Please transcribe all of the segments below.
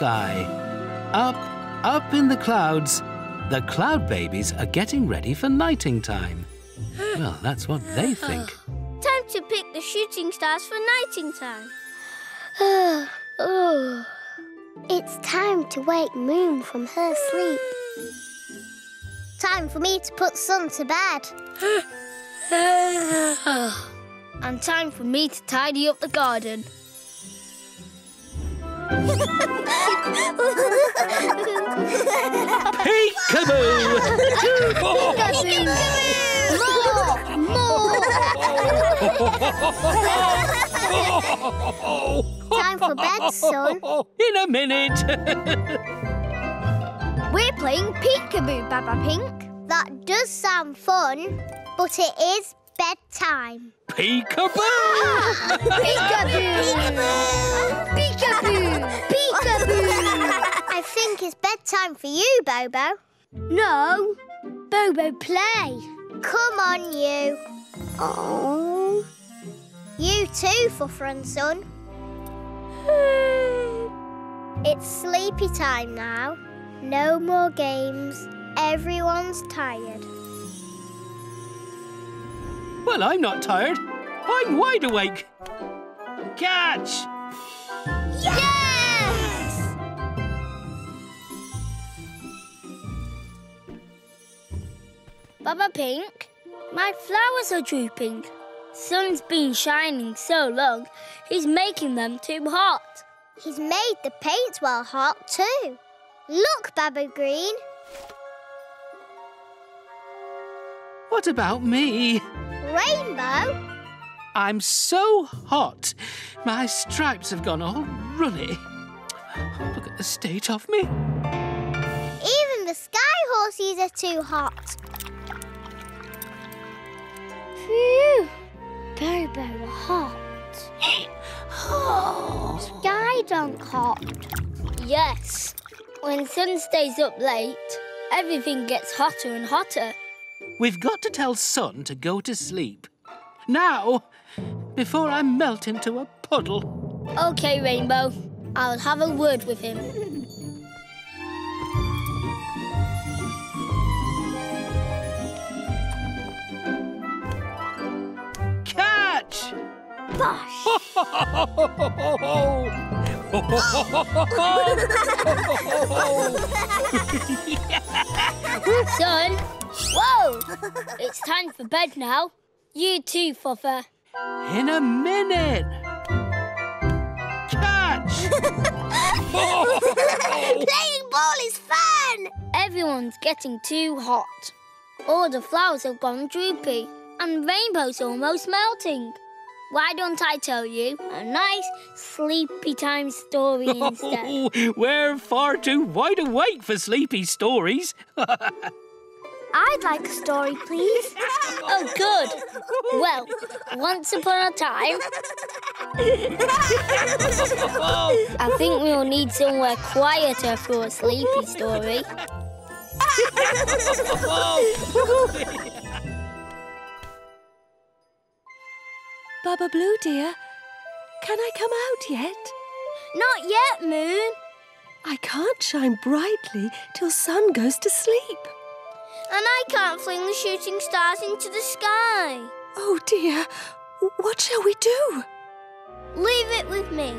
the sky. Up, up in the clouds, the cloud babies are getting ready for nighting time. Well, that's what they think. Time to pick the shooting stars for nighting time. oh. It's time to wake Moon from her sleep. Time for me to put Sun to bed. and time for me to tidy up the garden. Peekaboo! Peekaboo! More! More! Time for bed, Sun. In a minute. We're playing peekaboo, Baba Pink. That does sound fun, but it is bedtime. Peekaboo! Peekaboo! Peekaboo! Peekaboo! I think it's bedtime for you, Bobo. No. Bobo, play. Come on, you. Oh. You too, Fuffa and Sun. it's sleepy time now. No more games. Everyone's tired. Well, I'm not tired. I'm wide awake. Catch! Yes! Baba Pink, my flowers are drooping. Sun's been shining so long, he's making them too hot. He's made the paint well hot too. Look, Baba Green. What about me? Rainbow? I'm so hot. My stripes have gone all runny. Look at the state of me. Even the sky horses are too hot. Phew! Bobo hot. Sky don't hot. Yes. When sun stays up late, everything gets hotter and hotter. We've got to tell Sun to go to sleep. Now, before I melt into a puddle. OK, Rainbow. I'll have a word with him. Bosh! Sun! Whoa! It's time for bed now. You too, Fuffa. In a minute. Catch! Playing ball is fun! Everyone's getting too hot. All the flowers have gone droopy, and Rainbow's almost melting. Why don't I tell you a nice sleepy time story oh, instead? Oh, we're far too wide awake for sleepy stories. I'd like a story, please. Oh, good. Well, once upon a time, I think we'll need somewhere quieter for a sleepy story. Oh, Baba Blue, dear, can I come out yet? Not yet, Moon. I can't shine brightly till sun goes to sleep. And I can't fling the shooting stars into the sky. Oh, dear. What shall we do? Leave it with me.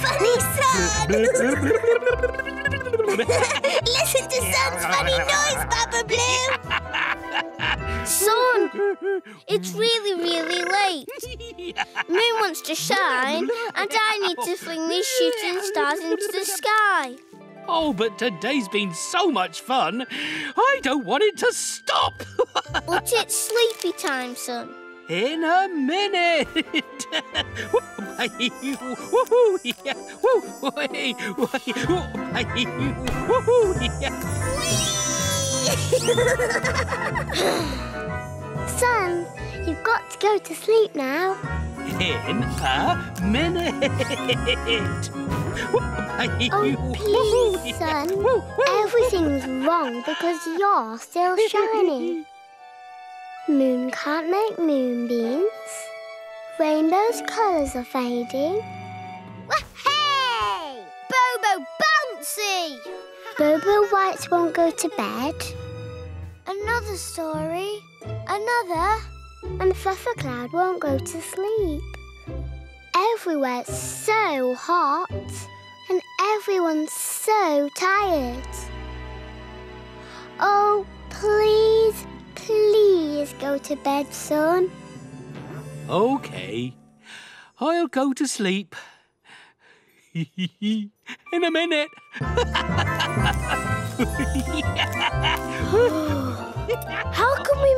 Funny! Listen to Sun's funny noise, Baba Blue! Sun, it's really, really late. Moon wants to shine, and I need to fling these shooting stars into the sky. Oh, but today's been so much fun. I don't want it to stop. but it's sleepy time, Sun. In a minute. Sun, you've got to go to sleep now. In a minute. Oh, please, Sun. Everything's wrong because you're still shining. Moon can't make moonbeams. Rainbow's colours are fading. Hey! Bobo Bouncy! Bobo White won't go to bed. Another story. Another. And Fuffa Cloud won't go to sleep. Everywhere's so hot. And everyone's so tired. Oh, please, please go to bed, Sun. Okay, I'll go to sleep. In a minute. How can we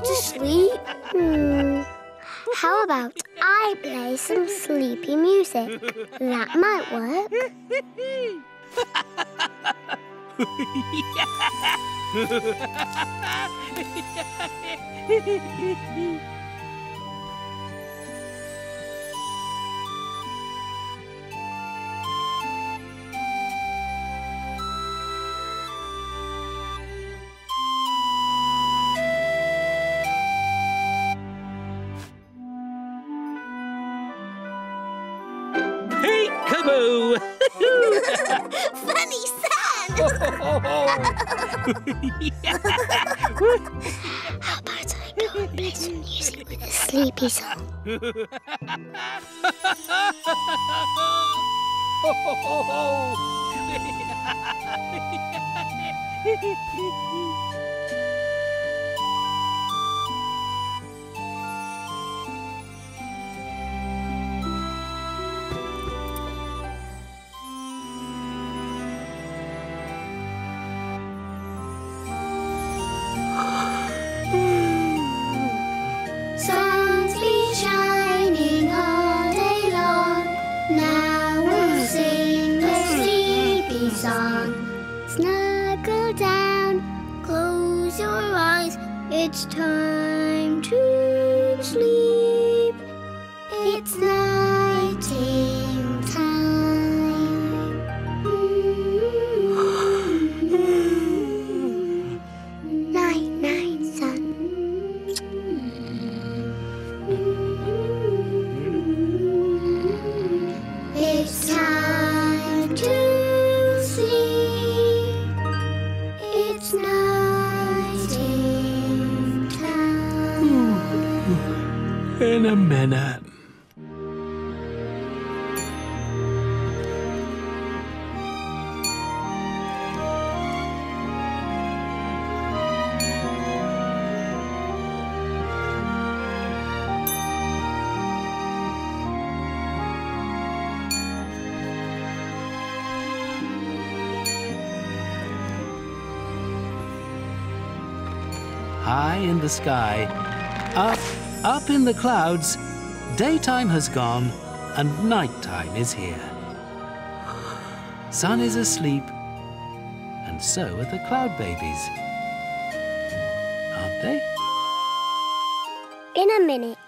to sleep? Hmm. How about I play some sleepy music? That might work. Funny Sun! How about I go and play some music with a sleepy song? It's time High in the sky, up, up in the clouds, daytime has gone and nighttime is here. Sun is asleep, and so are the cloud babies. Aren't they? In a minute.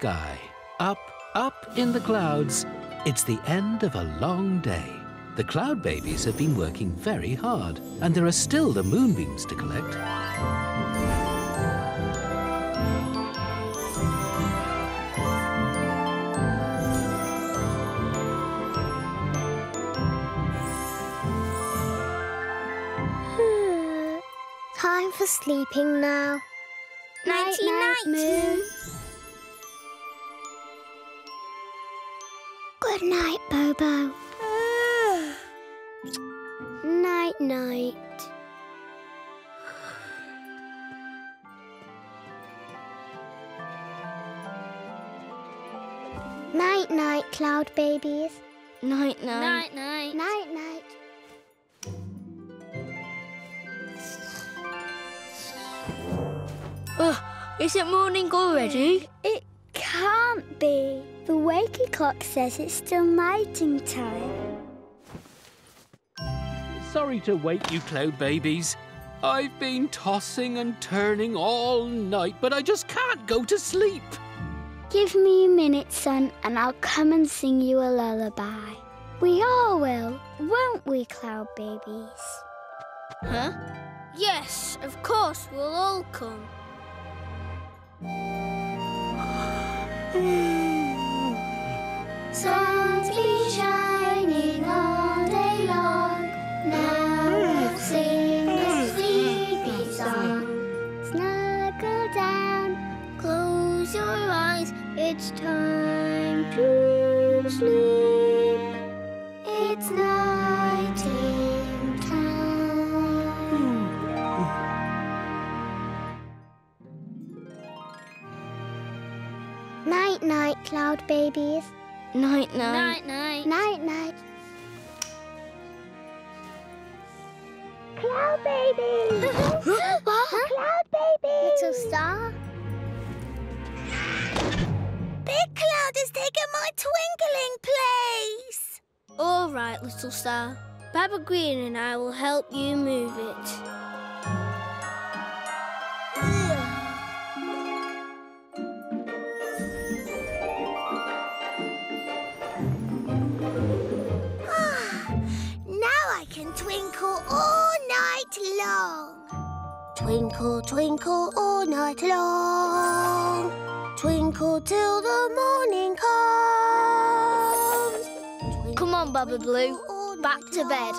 Sky, up, up in the clouds, it's the end of a long day. The cloud babies have been working very hard, and there are still the moonbeams to collect. Hmm. Time for sleeping now. Nighty night, night. moon. Night, night, night. Night, night, cloud babies. Night night. Night night. Night, night. Oh, is it morning already? It can't be. The wakey clock says it's still nighting time. Sorry to wake you, cloud babies. I've been tossing and turning all night, but I just can't go to sleep. Give me a minute, Sun, and I'll come and sing you a lullaby. We all will, won't we, cloud babies? Huh? Yes, of course, we'll all come. It's time to cool down close your eyes it's time to sleep. It's nighting time. Night, night, cloud babies. Night night. Night night. Night, night. Cloud baby! What? Cloud baby! Little star. Big Cloud has taken my twinkling place. All right, little star. Baba Green and I will help you move it. Twinkle, twinkle all night long. Twinkle till the morning comes. Come on, Baba Blue. Back to bed.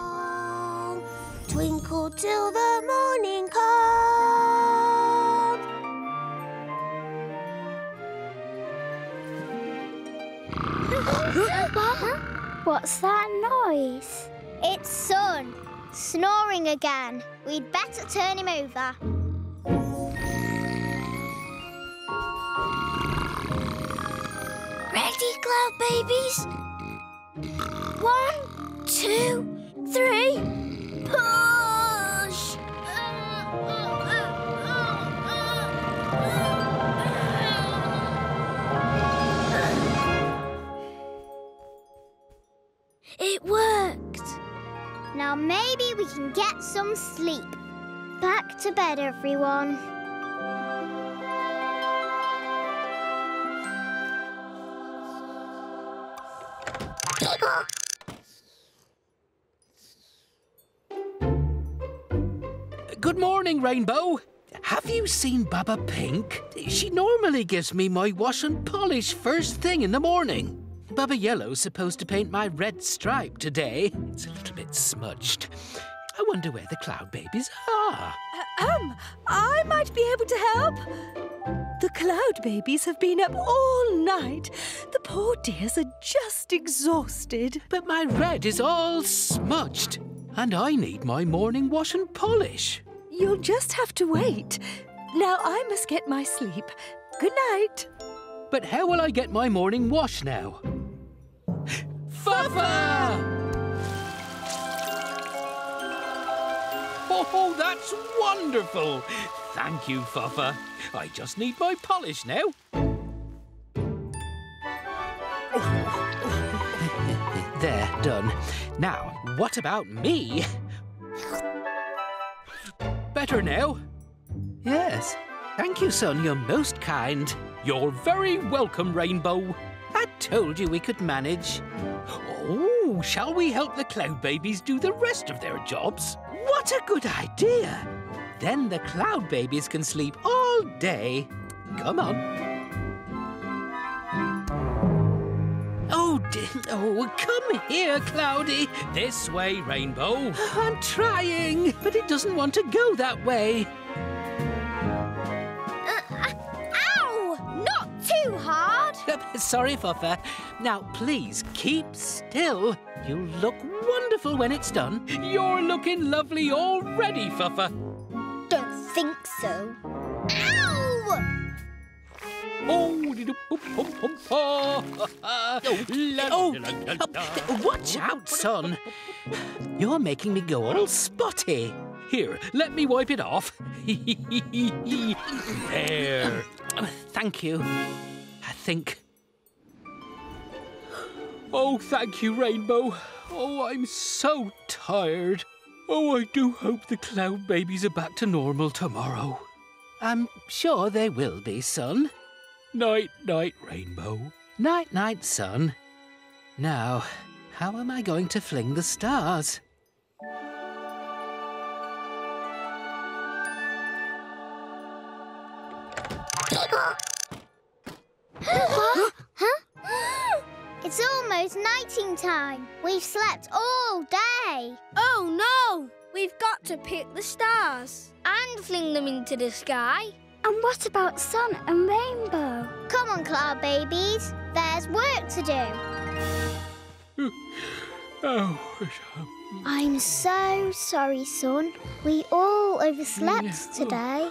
Twinkle till the morning comes. What's that noise? It's Sun, snoring again. We'd better turn him over. Ready, Cloud Babies? One, two, three, push! It worked! Now maybe we can get some sleep. Back to bed, everyone. Good morning, Rainbow. Have you seen Baba Pink? She normally gives me my wash and polish first thing in the morning. Baba Yellow's supposed to paint my red stripe today. It's a little bit smudged. I wonder where the cloud babies are. Um, I might be able to help. The cloud babies have been up all night. The poor dears are just exhausted. But my red is all smudged. And I need my morning wash and polish. You'll just have to wait. Now I must get my sleep. Good night. But how will I get my morning wash now? Oh, that's wonderful! Thank you, Fuffa. I just need my polish now. There, done. Now, what about me? Better now? Yes. Thank you, Sun. You're most kind. You're very welcome, Rainbow. I told you we could manage. Shall we help the cloud babies do the rest of their jobs? What a good idea! Then the cloud babies can sleep all day. Come on. Oh. Oh, come here, Cloudy. This way, Rainbow. I'm trying, but it doesn't want to go that way. Sorry, Fuffa. Now, please keep still. You'll look wonderful when it's done. You're looking lovely already, Fuffa. Don't think so. Ow! Oh, oh, oh, watch out, Sun. You're making me go all spotty. Here, let me wipe it off. there. Thank you. I think. Oh, thank you, Rainbow. Oh, I'm so tired. Oh, I do hope the cloud babies are back to normal tomorrow. I'm sure they will be, Sun. Night, night, Rainbow. Night, night, Sun. Now, how am I going to fling the stars? It's almost nighting time. We've slept all day. Oh no! We've got to pick the stars and fling them into the sky. And what about sun and rainbow? Come on, cloud babies. There's work to do. Oh, I'm so sorry, Sun. We all overslept today.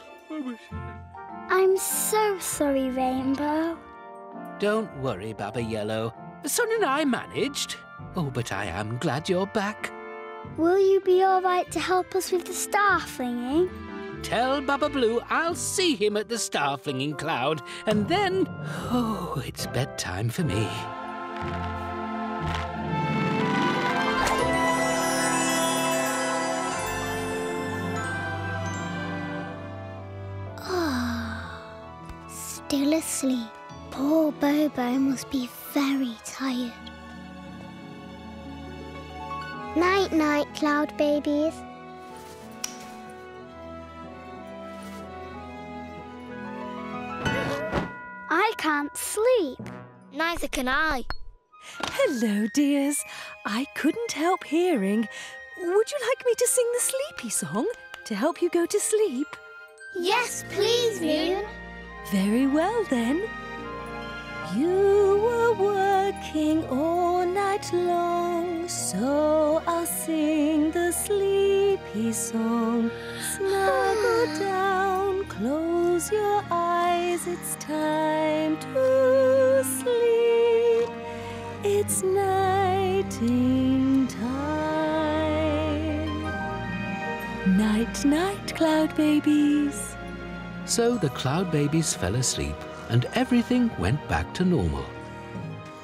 I'm so sorry, Rainbow. don't worry, Baba Yellow. Sun and I managed. Oh, but I am glad you're back. Will you be all right to help us with the star flinging? Tell Baba Blue I'll see him at the star flinging cloud, and then. Oh, it's bedtime for me. Ah, still asleep. Poor Bobo must be very tired. Night, night, cloud babies. I can't sleep. Neither can I. Hello, dears. I couldn't help hearing. Would you like me to sing the sleepy song to help you go to sleep? Yes, please, Moon. Very well then. You were working all night long, so I'll sing the sleepy song. Snuggle down, close your eyes, it's time to sleep. It's nighting time. Night, night, cloud babies. So the cloud babies fell asleep, and everything went back to normal.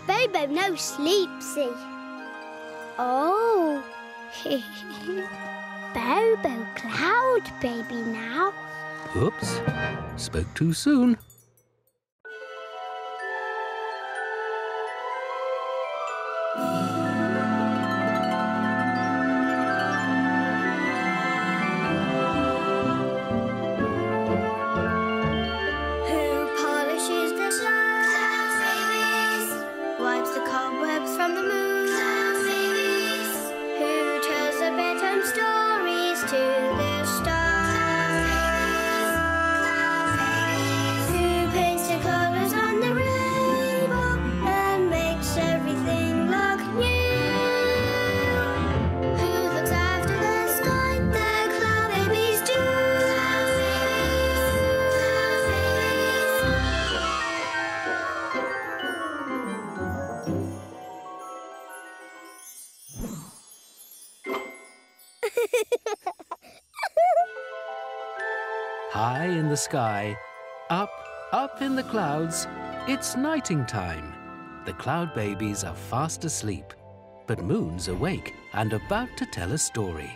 Bobo no sleep, see. Oh. Bobo cloud baby now. Oops, spoke too soon. Sky, up, up in the clouds, it's nighting time. The cloud babies are fast asleep, but Moon's awake and about to tell a story.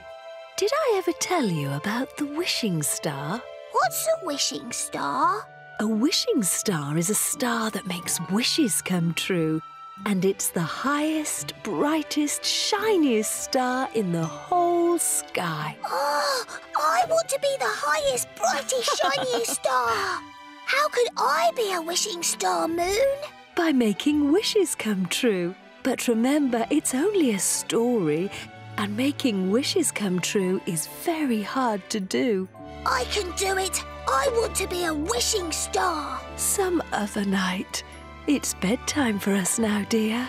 Did I ever tell you about the wishing star? What's a wishing star? A wishing star is a star that makes wishes come true. And it's the highest, brightest, shiniest star in the whole sky. Oh, I want to be the highest, brightest, shiniest star. How could I be a wishing star, Moon? By making wishes come true. But remember, it's only a story, and making wishes come true is very hard to do. I can do it. I want to be a wishing star. Some other night. It's bedtime for us now, dear.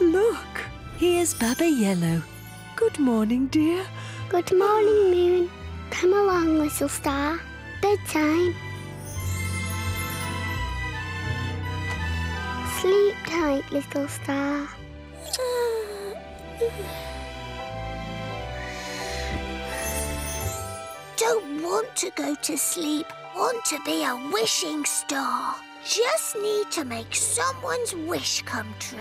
Look, here's Baba Yellow. Good morning, dear. Good morning, Moon. Come along, little star. Bedtime. Sleep tight, little star. Don't want to go to sleep. Want to be a wishing star. Just need to make someone's wish come true.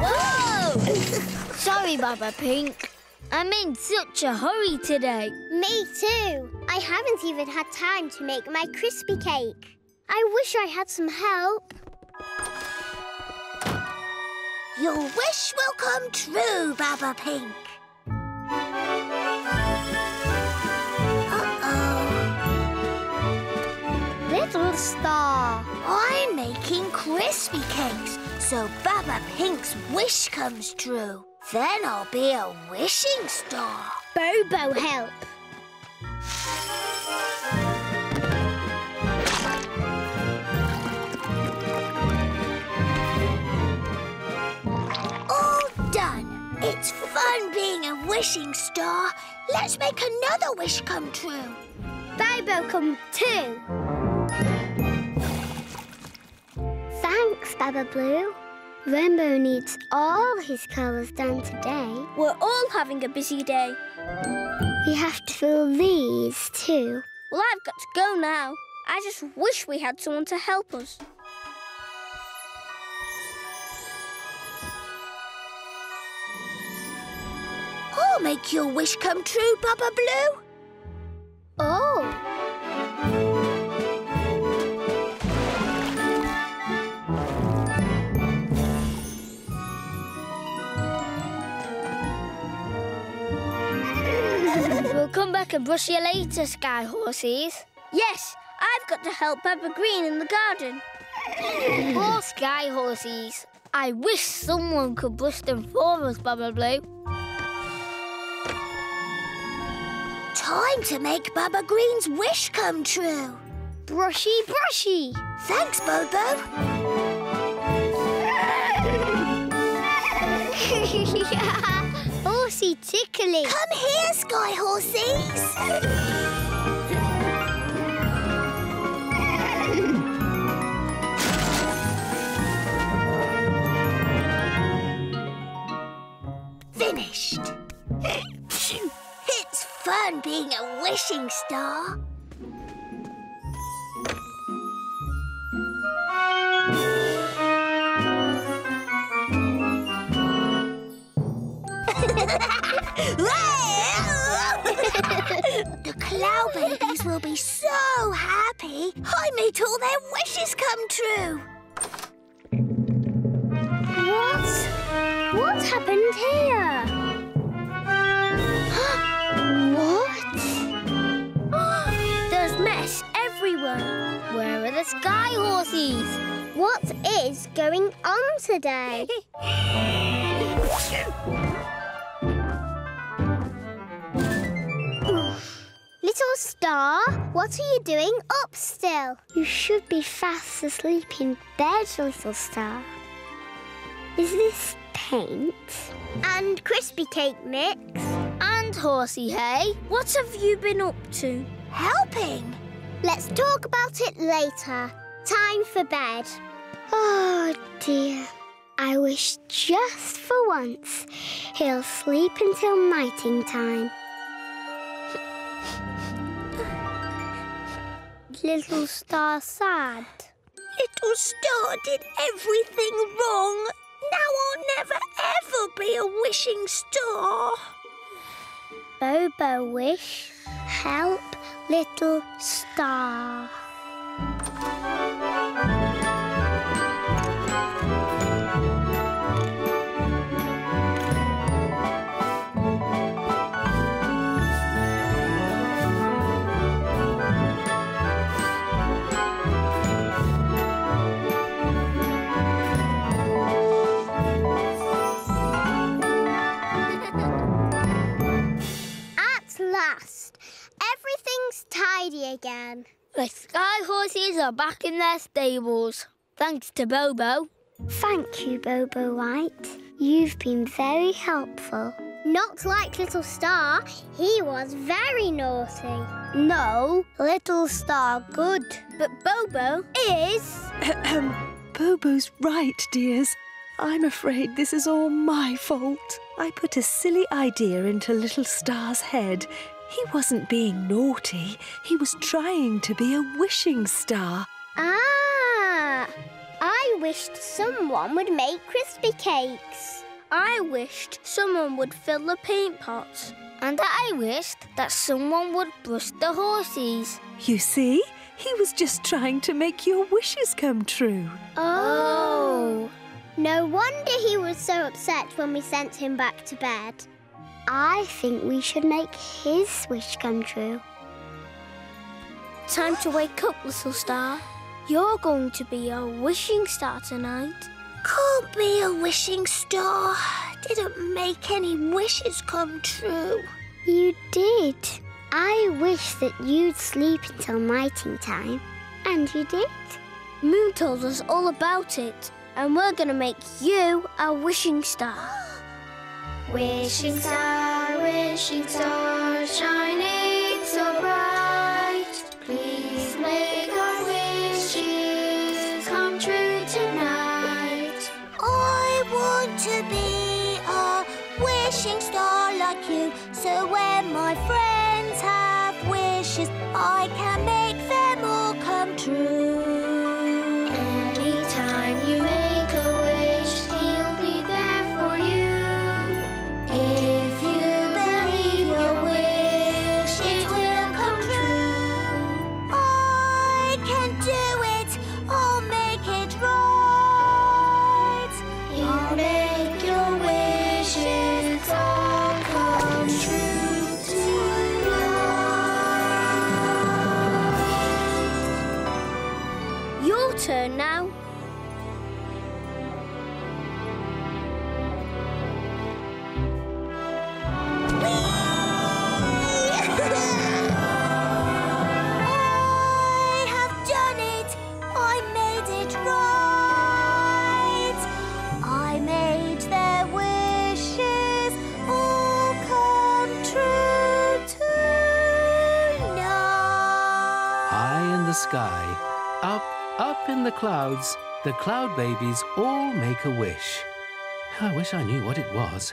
Whoa! Sorry, Baba Pink. I'm in such a hurry today. Me too. I haven't even had time to make my crispy cake. I wish I had some help. Your wish will come true, Baba Pink. Star. I'm making crispy cakes, so Baba Pink's wish comes true. Then I'll be a wishing star. Bobo help. All done. It's fun being a wishing star. Let's make another wish come true. Bobo come too. Thanks, Baba Blue. Rainbow needs all his colours done today. We're all having a busy day. We have to fill these too. Well, I've got to go now. I just wish we had someone to help us. I'll make your wish come true, Baba Blue. Oh, come back and brush you later, Sky Horses. Yes, I've got to help Baba Green in the garden. Poor Sky Horses. I wish someone could brush them for us, Baba Blue. Time to make Baba Green's wish come true. brushy, brushy. Thanks, Bobo. Tickly. Come here, Sky Horses. Finished. it's fun being a wishing star. The cloud babies will be so happy. I made all their wishes come true. What? What happened here? what? There's mess everywhere. Where are the Sky Horses? What is going on today? Little star, what are you doing up still? You should be fast asleep in bed, little star. Is this paint? And crispy cake mix? And Horsey Hay, what have you been up to? Helping. Let's talk about it later. Time for bed. Oh dear. I wish just for once he'll sleep until nighting time. Little star sad. Little Star did everything wrong. Now I'll never ever be a wishing star. Bobo wish help little star. Everything's tidy again. The sky horses are back in their stables, thanks to Bobo. Thank you, Bobo White. You've been very helpful. Not like Little Star. He was very naughty. No, Little Star good. But Bobo is... Bobo's right, dears. I'm afraid this is all my fault. I put a silly idea into Little Star's head. He wasn't being naughty. He was trying to be a wishing star. Ah! I wished someone would make crispy cakes. I wished someone would fill the paint pots. And I wished that someone would brush the horses. You see, he was just trying to make your wishes come true. Oh. No wonder he was so upset when we sent him back to bed. I think we should make his wish come true. Time to wake up, little star. You're going to be a wishing star tonight. Can't be a wishing star. Didn't make any wishes come true. You did. I wish that you'd sleep until nighting time. And you did. Moon told us all about it, and we're going to make you a wishing star. Wishing star, wishing star, shining so bright. Sky, up, up in the clouds, the cloud babies all make a wish. I wish I knew what it was.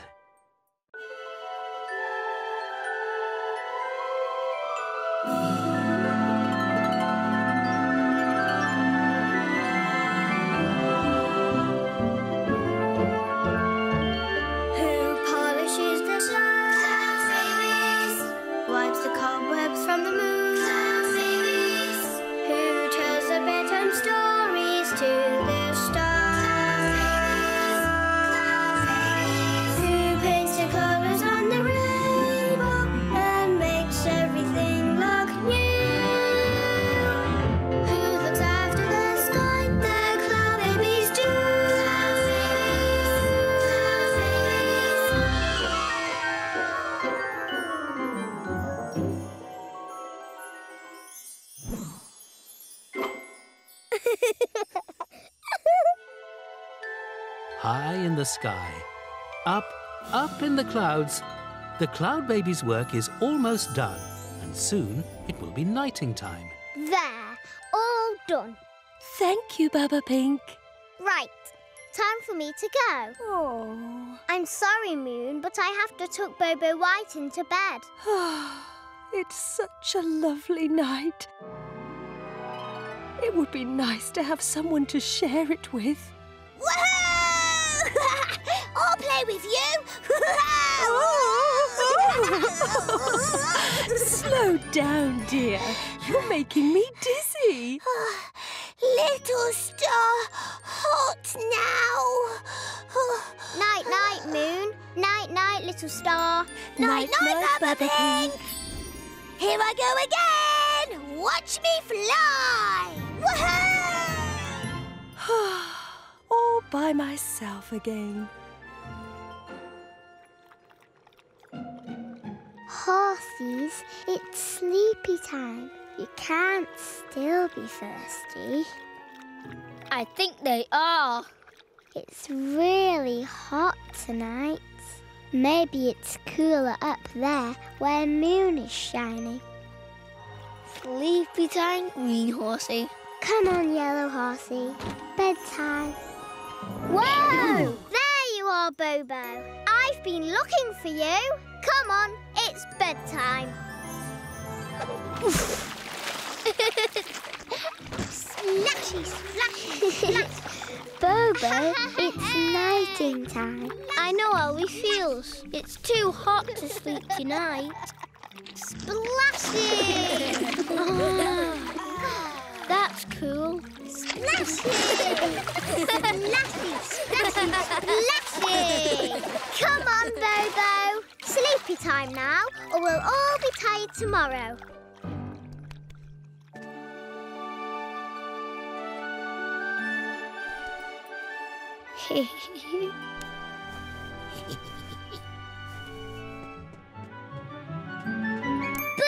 Clouds, the cloud babies' work is almost done, and soon it will be nighting time. There, all done. Thank you, Baba Pink. Right, time for me to go. Oh. I'm sorry, Moon, but I have to tuck Bobo White into bed. it's such a lovely night. It would be nice to have someone to share it with. Woohoo! With you. Slow down, dear. You're making me dizzy. Little star, hot now. Night, night, Moon. Night, night, little star. Night, night, Baba Pink. Here I go again. Watch me fly. Woohoo! All by myself again. Horses, it's sleepy time. You can't still be thirsty. I think they are. It's really hot tonight. Maybe it's cooler up there where moon is shining. Sleepy time, green horsey. Come on, yellow horsey. Bedtime. Whoa! there you are, Bobo. I've been looking for you. Come on, it's bedtime. Splashy, splashy, splash. Bobo, it's nighting time. I know how he feels. It's too hot to sleep tonight. Splashy! Ah, that's cool. Splashy! Splashy, splashy, splashy! Come on, Bobo. Sleepy time now, or we'll all be tired tomorrow.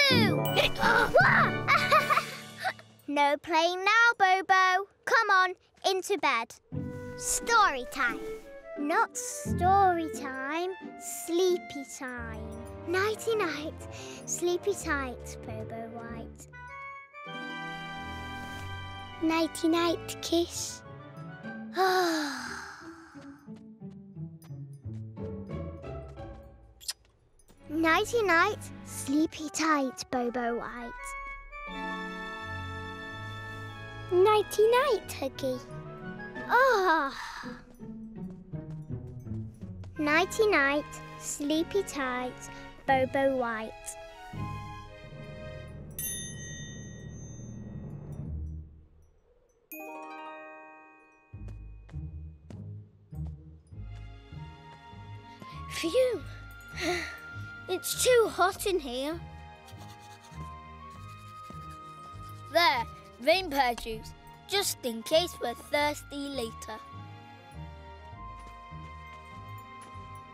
Boo! no playing now, Bobo. Come on, into bed. Story time. Not story time, sleepy time. Nighty night, sleepy tight, Bobo White. Nighty night kiss. Nighty night, sleepy tight, Bobo White. Nighty night, Huggy. Ah. Nighty night, sleepy tight, Bobo White. Phew. It's too hot in here. There, rain pear juice, just in case we're thirsty later.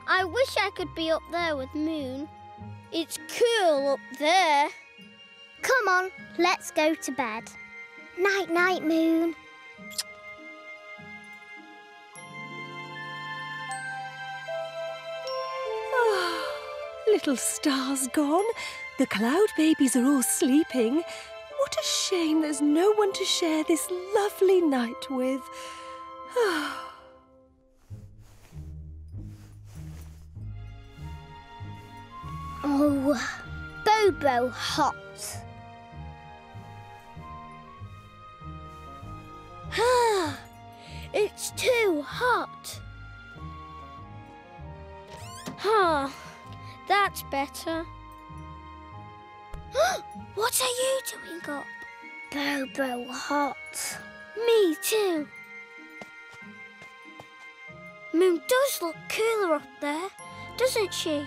I wish I could be up there with Moon. It's cool up there. Come on, let's go to bed. Night, night, Moon. Ah, little star's gone. The cloud babies are all sleeping. What a shame there's no one to share this lovely night with. Oh, Bobo hot. Ah, it's too hot. Ah, that's better. what are you doing up? Bobo hot. Me too. Moon does look cooler up there, doesn't she?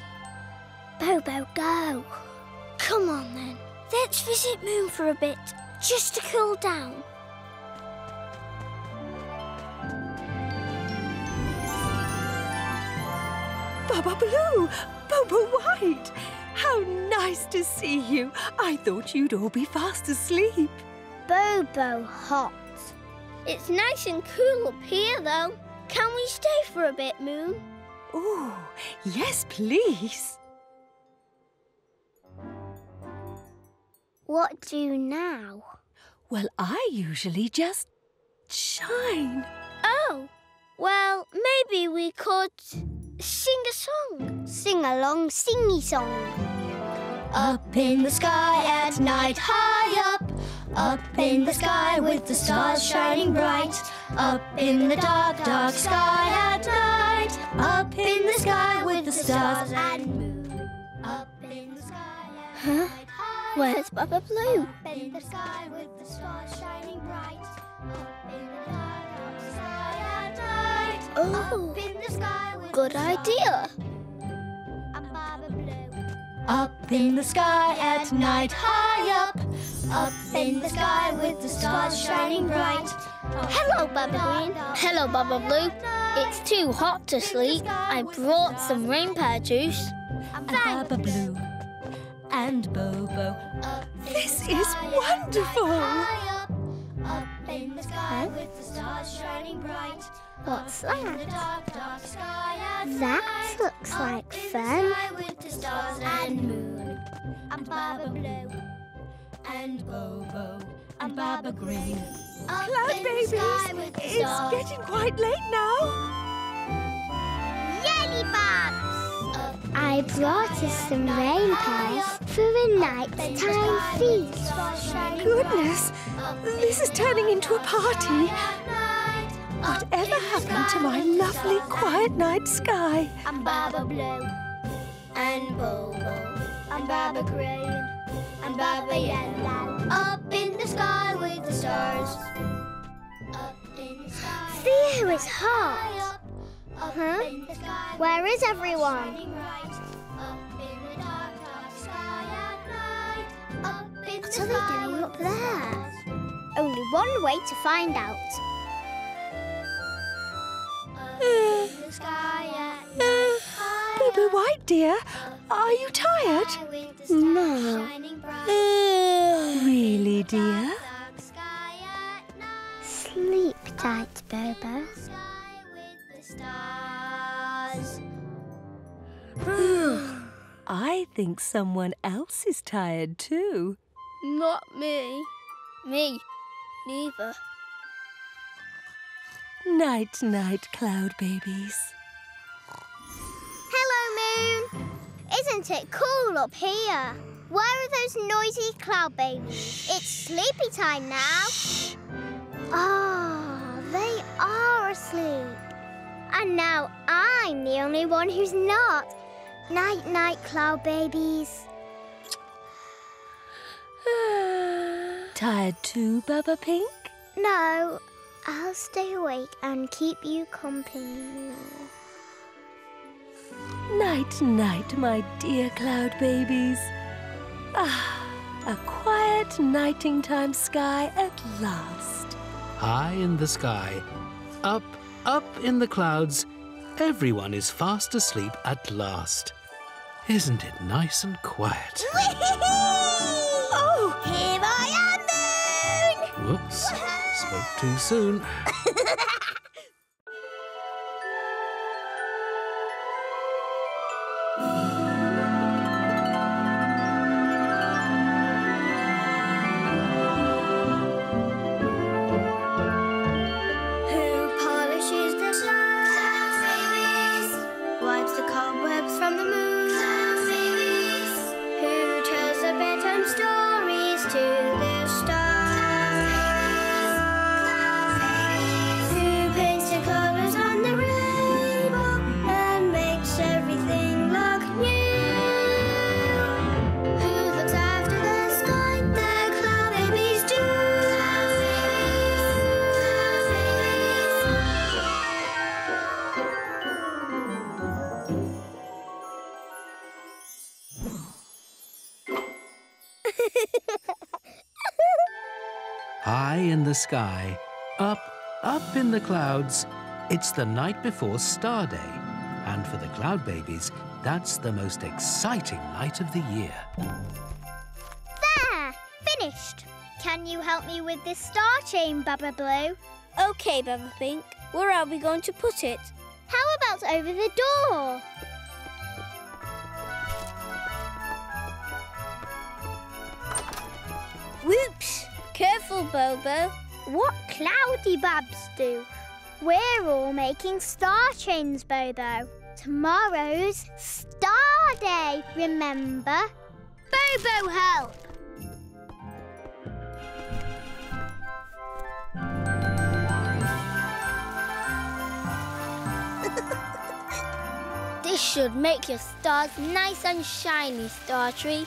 Bobo, go. Come on then. Let's visit Moon for a bit, just to cool down. Baba Blue! Bobo White! How nice to see you. I thought you'd all be fast asleep. Bobo hot. It's nice and cool up here, though. Can we stay for a bit, Moon? Oh, yes, please. What do now? Well, I usually just shine. Oh, well, maybe we could sing a song. Sing along, singy song. Up in the sky at night, high up. Up in the sky with the stars shining bright. Up in the dark, dark sky at night. Up in the sky with the stars and moon. Up in the sky at Huh? night, high Where's Baba Blue? Up in the sky with the stars shining bright. Up in the dark, dark sky at night. Oh, Up in the sky with good the stars idea. Up in the sky at night, high up. Up in the sky with the stars shining bright. Hello, Baba Green. Hello, Baba Blue. It's too hot to sleep. I brought some rain pear juice. Baba Blue. and Bobo. This is wonderful. up, up in the sky with the stars shining bright. What's Up in the that? dark, dark That looks Up like fun. Sky with the stars and moon. And Baba Blue. And Bobo. And Baba Green. Up Cloud babies, sky with the it's stars. getting quite late now. Yelly! I brought us some rain pears for a nighttime feast. Goodness, this is turning into a party. Whatever happened to my lovely quiet night sky? and Baba Blue and Bobo and Baba Green and Baba Yellow up in the sky with the stars. Up in the sky. Theo is high hot. up, up Huh? in the sky Where with is the everyone? shining bright. Up in the dark, dark sky at night. Up in What are they doing up there? Only one way to find out. Up in the sky at night. high Bobo White, dear, are you tired? sky with the stars No. shining bright. Really, dear? Dark sky at night. Sleep tight, Bobo. Sky with the stars. I think someone else is tired too. Not me. Me. Neither. Night, night, cloud babies. Hello, Moon. Isn't it cool up here? Where are those noisy cloud babies? It's sleepy time now. Oh, they are asleep. And now I'm the only one who's not. Night, night, cloud babies. Tired too, Baba Pink? No, I'll stay awake and keep you company. Night, night, my dear cloud babies. Ah, a quiet nighting time sky at last. High in the sky, up, up in the clouds, everyone is fast asleep at last. Isn't it nice and quiet? Oh, here I am, Moon! Whoops, spoke too soon. sky, up, up in the clouds. It's the night before Star Day. And for the cloud babies, that's the most exciting night of the year. There, finished. Can you help me with this star chain, Baba Blue? Okay, Baba Pink. Where are we going to put it? How about over the door? Whoops! Careful, Bobo. What cloudy babs do? We're all making star chains, Bobo. Tomorrow's Star Day, remember? Bobo, help! This should make your stars nice and shiny, Star Tree.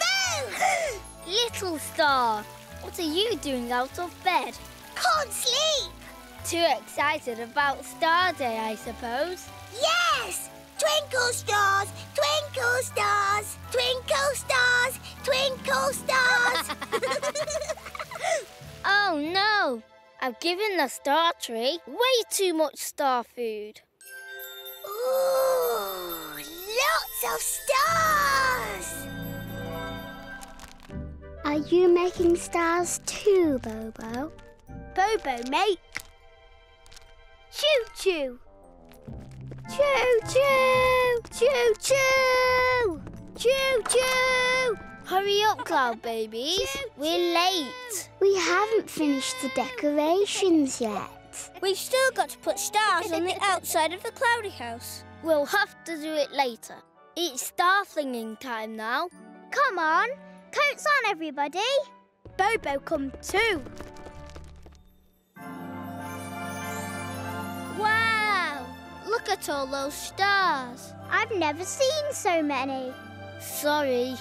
Little Star, what are you doing out of bed? Can't sleep. Too excited about Star Day, I suppose. Yes! Twinkle stars, twinkle stars, twinkle stars, twinkle stars. Oh no! I've given the Star Tree way too much star food. Ooh, lots of stars. You making stars too, Bobo? Bobo make. Choo choo. Choo choo. Choo choo. Choo choo. Hurry up, Cloud Babies. We're late. We haven't finished the decorations yet. We've still got to put stars on the outside of the cloudy house. We'll have to do it later. It's star flinging time now. Come on. Coats on, everybody. Bobo come too. Wow! Look at all those stars. I've never seen so many. Sorry,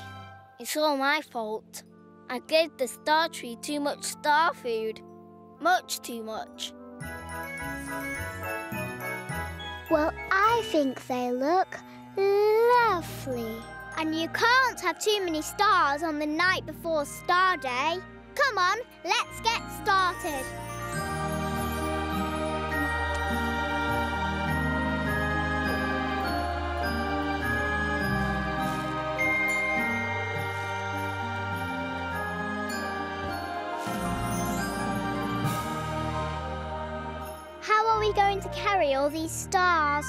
it's all my fault. I gave the star tree too much star food. Much too much. Well, I think they look lovely. And you can't have too many stars on the night before Star Day. Come on, let's get started. How are we going to carry all these stars?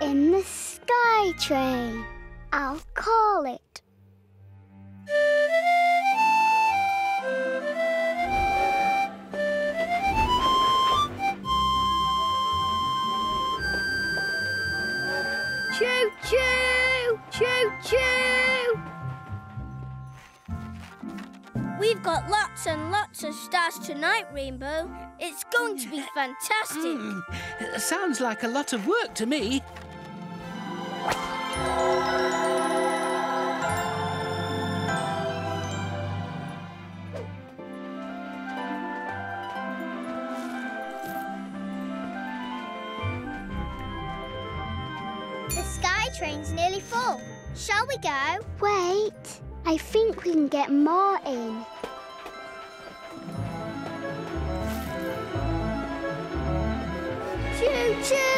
In the sky train. I'll call it. Choo choo! Choo choo! We've got lots and lots of stars tonight, Rainbow. It's going to be fantastic. Hmm, sounds like a lot of work to me. We go? Wait, I think we can get more in. Choo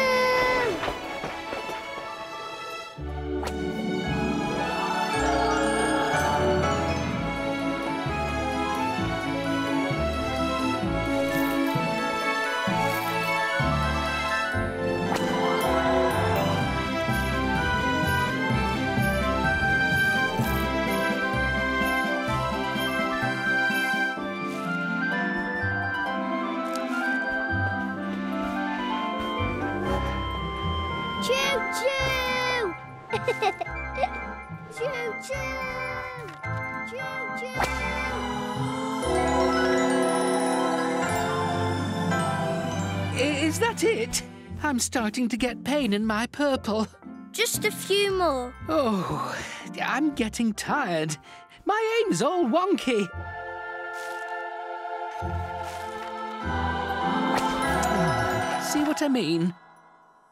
I'm starting to get pain in my purple. Just a few more. Oh, I'm getting tired. My aim's all wonky. See what I mean?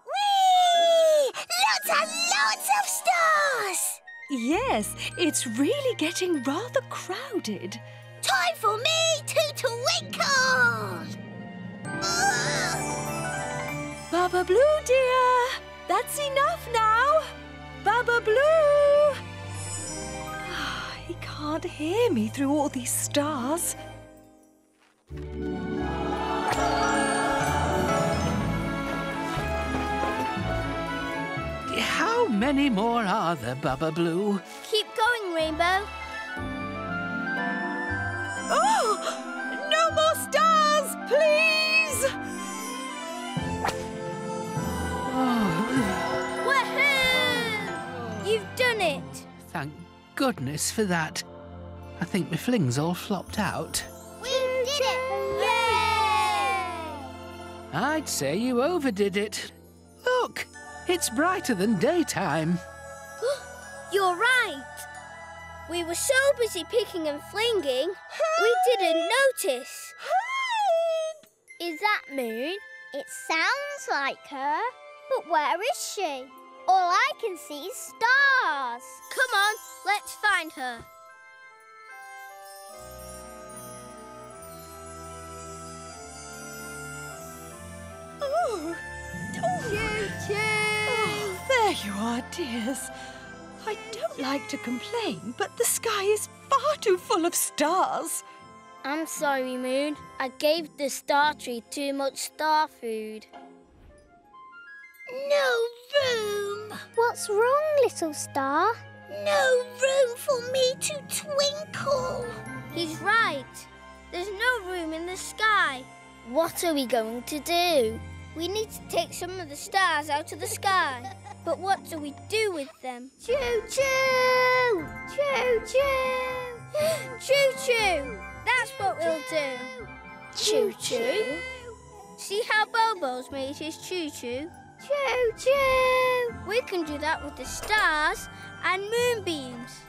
Whee! Lots and lots of stars! Yes, it's really getting rather crowded. Time for me to twinkle! Baba Blue, dear! That's enough now! Baba Blue! Ah, he can't hear me through all these stars. How many more are there, Baba Blue? Keep going, Rainbow. Oh! No more stars, please! Woohoo! You've done it! thank goodness for that. I think my fling's all flopped out. We did it! Yay! I'd say you overdid it. Look, it's brighter than daytime. You're right. We were so busy picking and flinging, we didn't notice. Is that Moon? It sounds like her, but where is she? All I can see is stars. Come on, let's find her. Oh, oh, Choo choo! oh, there you are, dears. I don't like to complain, but the sky is far too full of stars. I'm sorry, Moon. I gave the star tree too much star food. No room. What's wrong, little star? No room for me to twinkle. He's right. There's no room in the sky. What are we going to do? We need to take some of the stars out of the sky. But what do we do with them? Choo choo! Choo choo! choo choo! That's what we'll do. Choo choo? See how Bobo's made his choo choo choo? Choo! We can do that with the stars and moonbeams.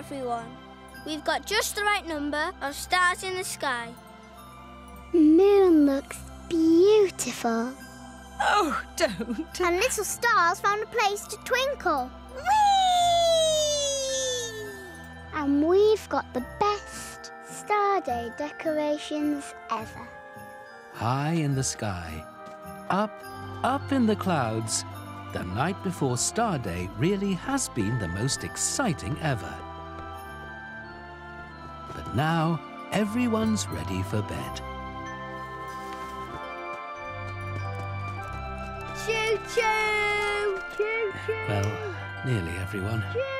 Everyone. We've got just the right number of stars in the sky. Moon looks beautiful. Oh, don't. And little stars found a place to twinkle. Whee! And we've got the best Star Day decorations ever. High in the sky, up, up in the clouds, the night before Star Day really has been the most exciting ever. Now everyone's ready for bed. Choo choo! Choo choo! Well, nearly everyone. Choo!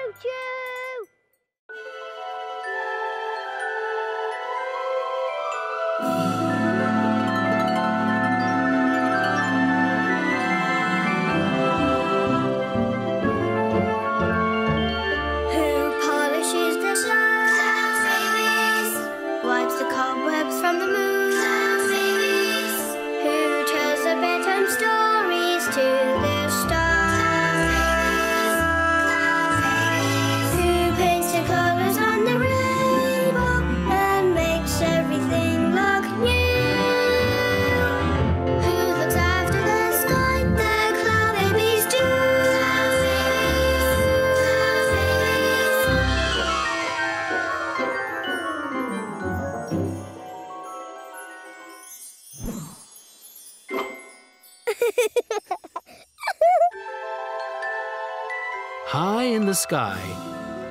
Sky,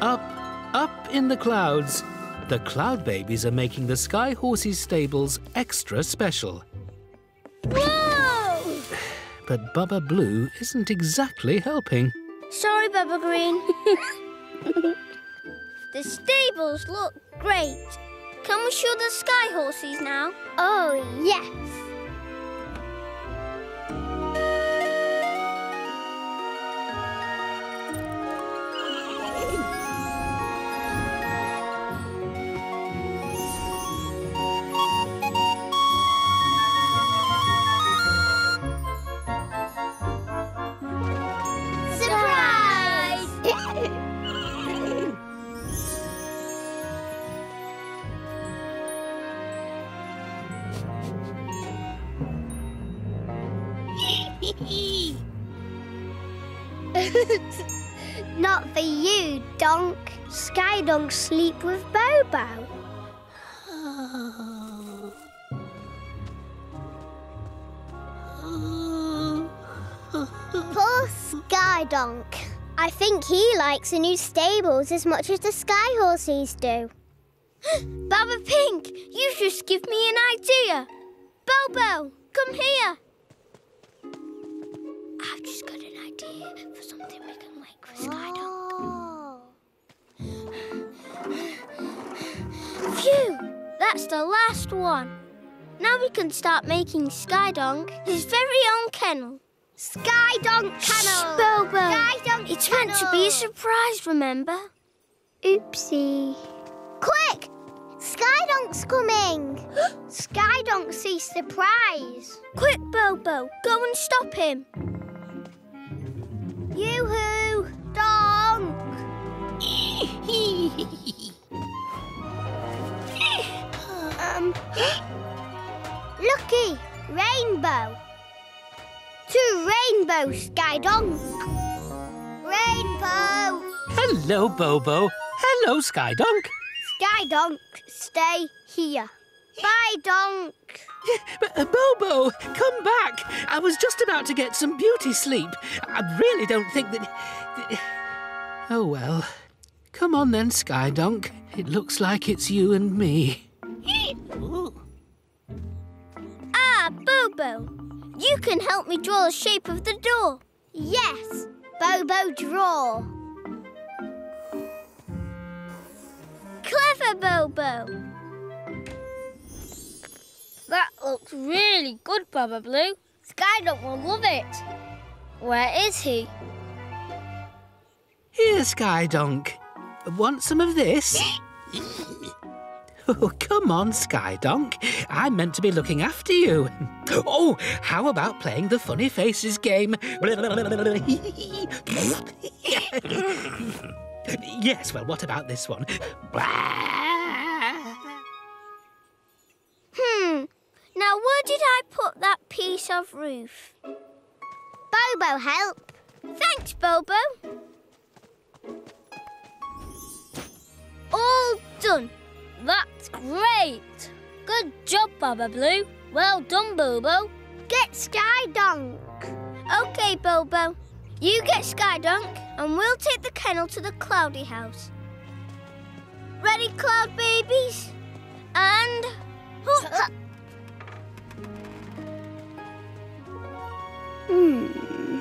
up, up in the clouds, the cloud babies are making the Sky Horses stables extra special. Whoa! But Baba Blue isn't exactly helping. Sorry, Baba Green. the stables look great. Can we show the sky horses now? Oh, yes. The new stables as much as the Sky Horses do. Baba Pink, you just give me an idea. Bobo, come here. I've just got an idea for something we can make for Skydonk. Oh. Phew, that's the last one. Now we can start making Skydonk his very own kennel. Skydonk Kennel. Bobo. Skydonk It's meant to be a surprise, remember? Oopsie. Quick! Skydonk's coming! Skydonk sees surprise. Quick, Bobo, go and stop him. Yoo-hoo! Donk! um, Lucky! Rainbow! To Rainbow, Skydonk! Rainbow! Hello, Bobo. Hello, Skydonk. Skydonk, stay here. Bye, Donk. Uh, Bobo, come back. I was just about to get some beauty sleep. I really don't think that. Oh, well. Come on then, Skydonk. It looks like it's you and me. Ah, Bobo, you can help me draw the shape of the door. Yes, Bobo draw. Clever, Bobo. That looks really good, Baba Blue. Skydonk will love it. Where is he? Here, Skydonk. Want some of this? Oh, come on, Skydonk. I'm meant to be looking after you. Oh, how about playing the funny faces game? yes, well, what about this one? Hmm. Now, where did I put that piece of roof? Bobo, help. Thanks, Bobo. All done. That's great. Good job, Baba Blue. Well done, Bobo. Get Skydonk. Okay, Bobo. You get Skydonk and we'll take the kennel to the Cloudy House. Ready, Cloud Babies? And. Hmm.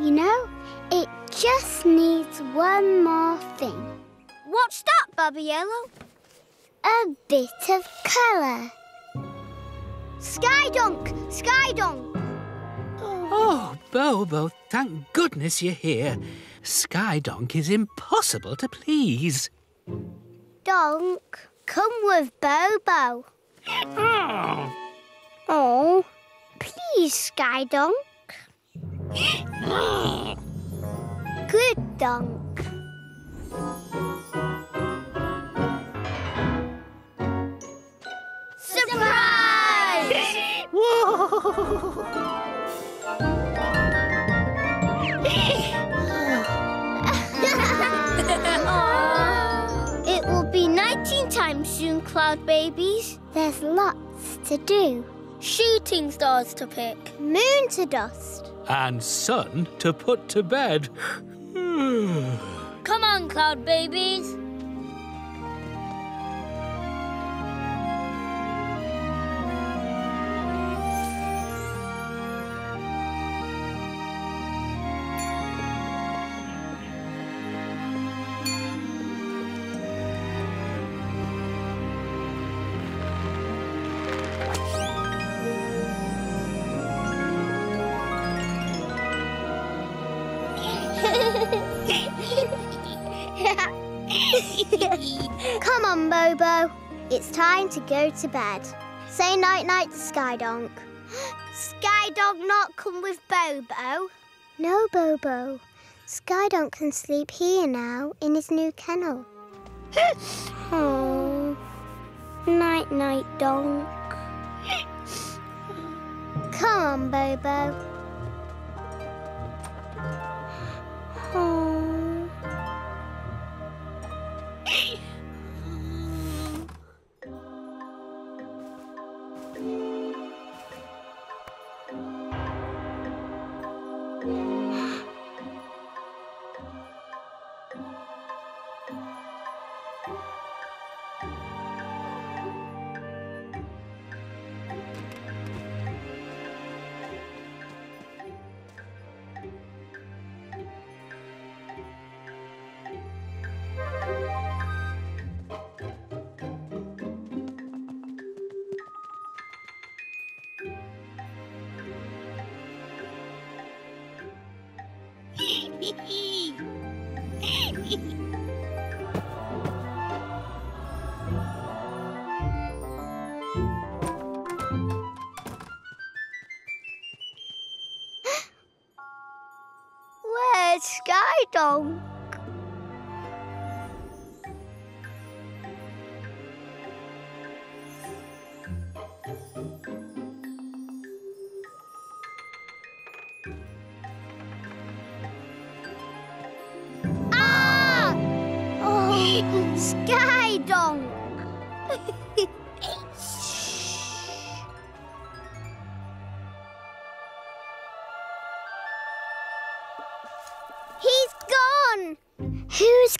You know, it just needs one more thing. What's that, Baba Yellow? A bit of colour. Skydonk! Skydonk! Oh, Bobo, thank goodness you're here. Sky Skydonk is impossible to please. Donk, come with Bobo. Ah. Oh, please, Sky Skydonk. Good Donk. It will be nighting time soon, Cloud Babies. There's lots to do. Shooting stars to pick. Moon to dust. And sun to put to bed. Come on, Cloud Babies. Bobo. It's time to go to bed. Say night night to Skydonk. Skydonk not come with Bobo? No, Bobo. Skydonk can sleep here now in his new kennel. oh. Night night, Donk. Come on, Bobo. Oh.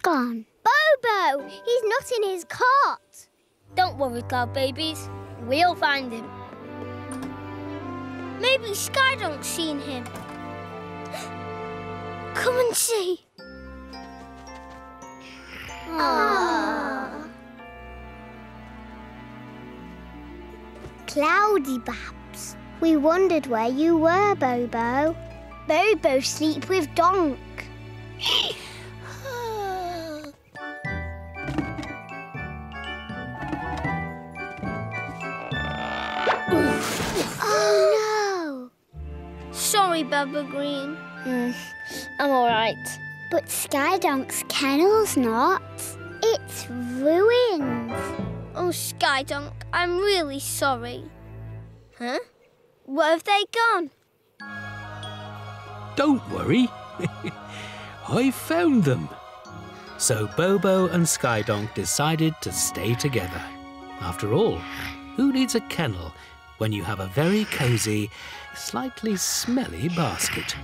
Gone? Bobo! He's not in his cot. Don't worry, Cloud Babies. We'll find him. Maybe Skydonk's seen him. Come and see. Aww. Cloudy Babs, we wondered where you were, Bobo. Bobo sleep with Donk. Sorry, Baba Green. no! I'm all right. But Skydonk's kennel's not. It's ruined. Oh, Skydonk, I'm really sorry. Huh? Where have they gone? Don't worry. I found them. So Bobo and Skydonk decided to stay together. After all, who needs a kennel when you have a very cosy, slightly smelly basket?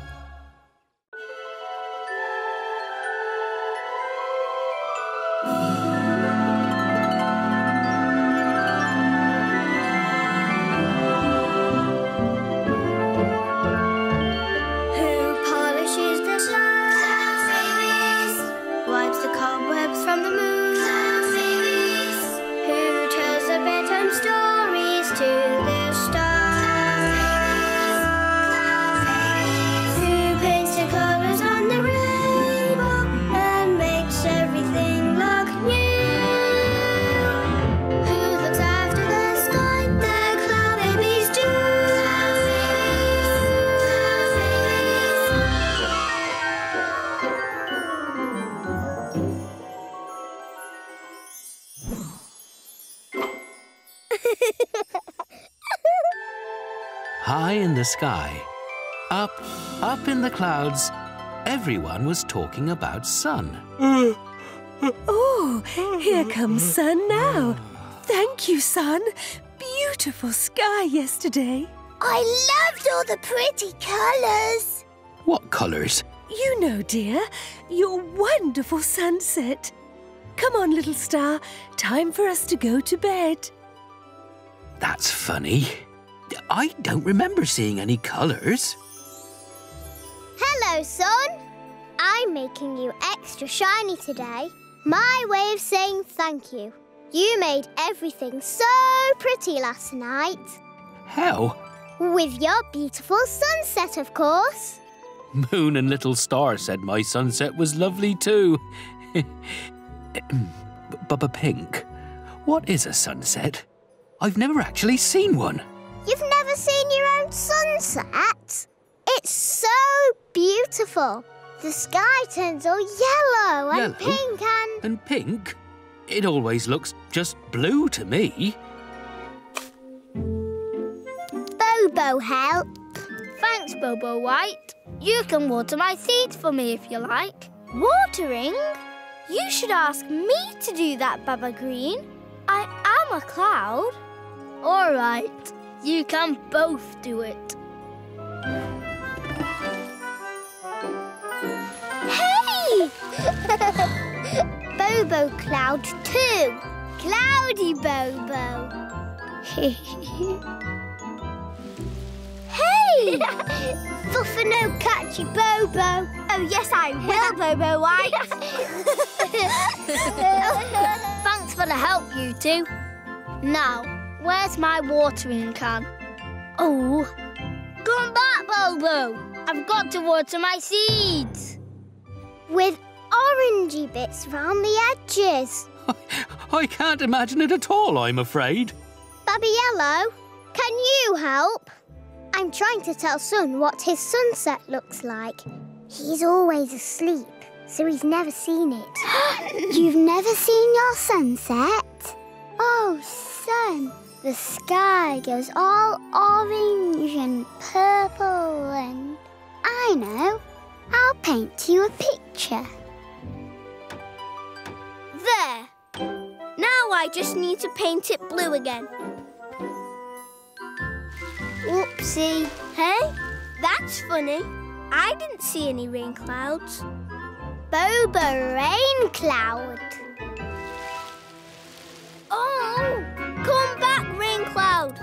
Sky, up, up in the clouds, everyone was talking about sun. Oh, here comes Sun now. Thank you, Sun. Beautiful sky yesterday. I loved all the pretty colours. What colours? You know, dear, your wonderful sunset. Come on, little star. Time for us to go to bed. That's funny. I don't remember seeing any colours. Hello, Sun. I'm making you extra shiny today. My way of saying thank you. You made everything so pretty last night. How? With your beautiful sunset, of course. Moon and Little Star said my sunset was lovely too. Baba Pink, what is a sunset? I've never actually seen one. You've never seen your own sunset? It's so beautiful. The sky turns all yellow and Yellow? pink and. And pink? It always looks just blue to me. Bobo help. Thanks, Bobo White. You can water my seeds for me if you like. Watering? You should ask me to do that, Baba Green. I am a cloud. All right, you can both do it. Hey! Bobo Cloud too. Cloudy Bobo. hey! Fuffano catchy Bobo. Oh, yes, I will, Bobo White. Thanks for the help, you two. Now, where's my watering can? Oh, come back, Bobo. I've got to water my seeds. with orangey bits round the edges. I can't imagine it at all, I'm afraid. Baba Yellow, can you help? I'm trying to tell Sun what his sunset looks like. He's always asleep, so he's never seen it. You've never seen your sunset? Oh, Sun, the sky goes all orange and purple and... I know. I'll paint you a picture. There. Now I just need to paint it blue again. Whoopsie. Hey, that's funny. I didn't see any rain clouds. Bobo rain cloud. Oh, come back, cloud.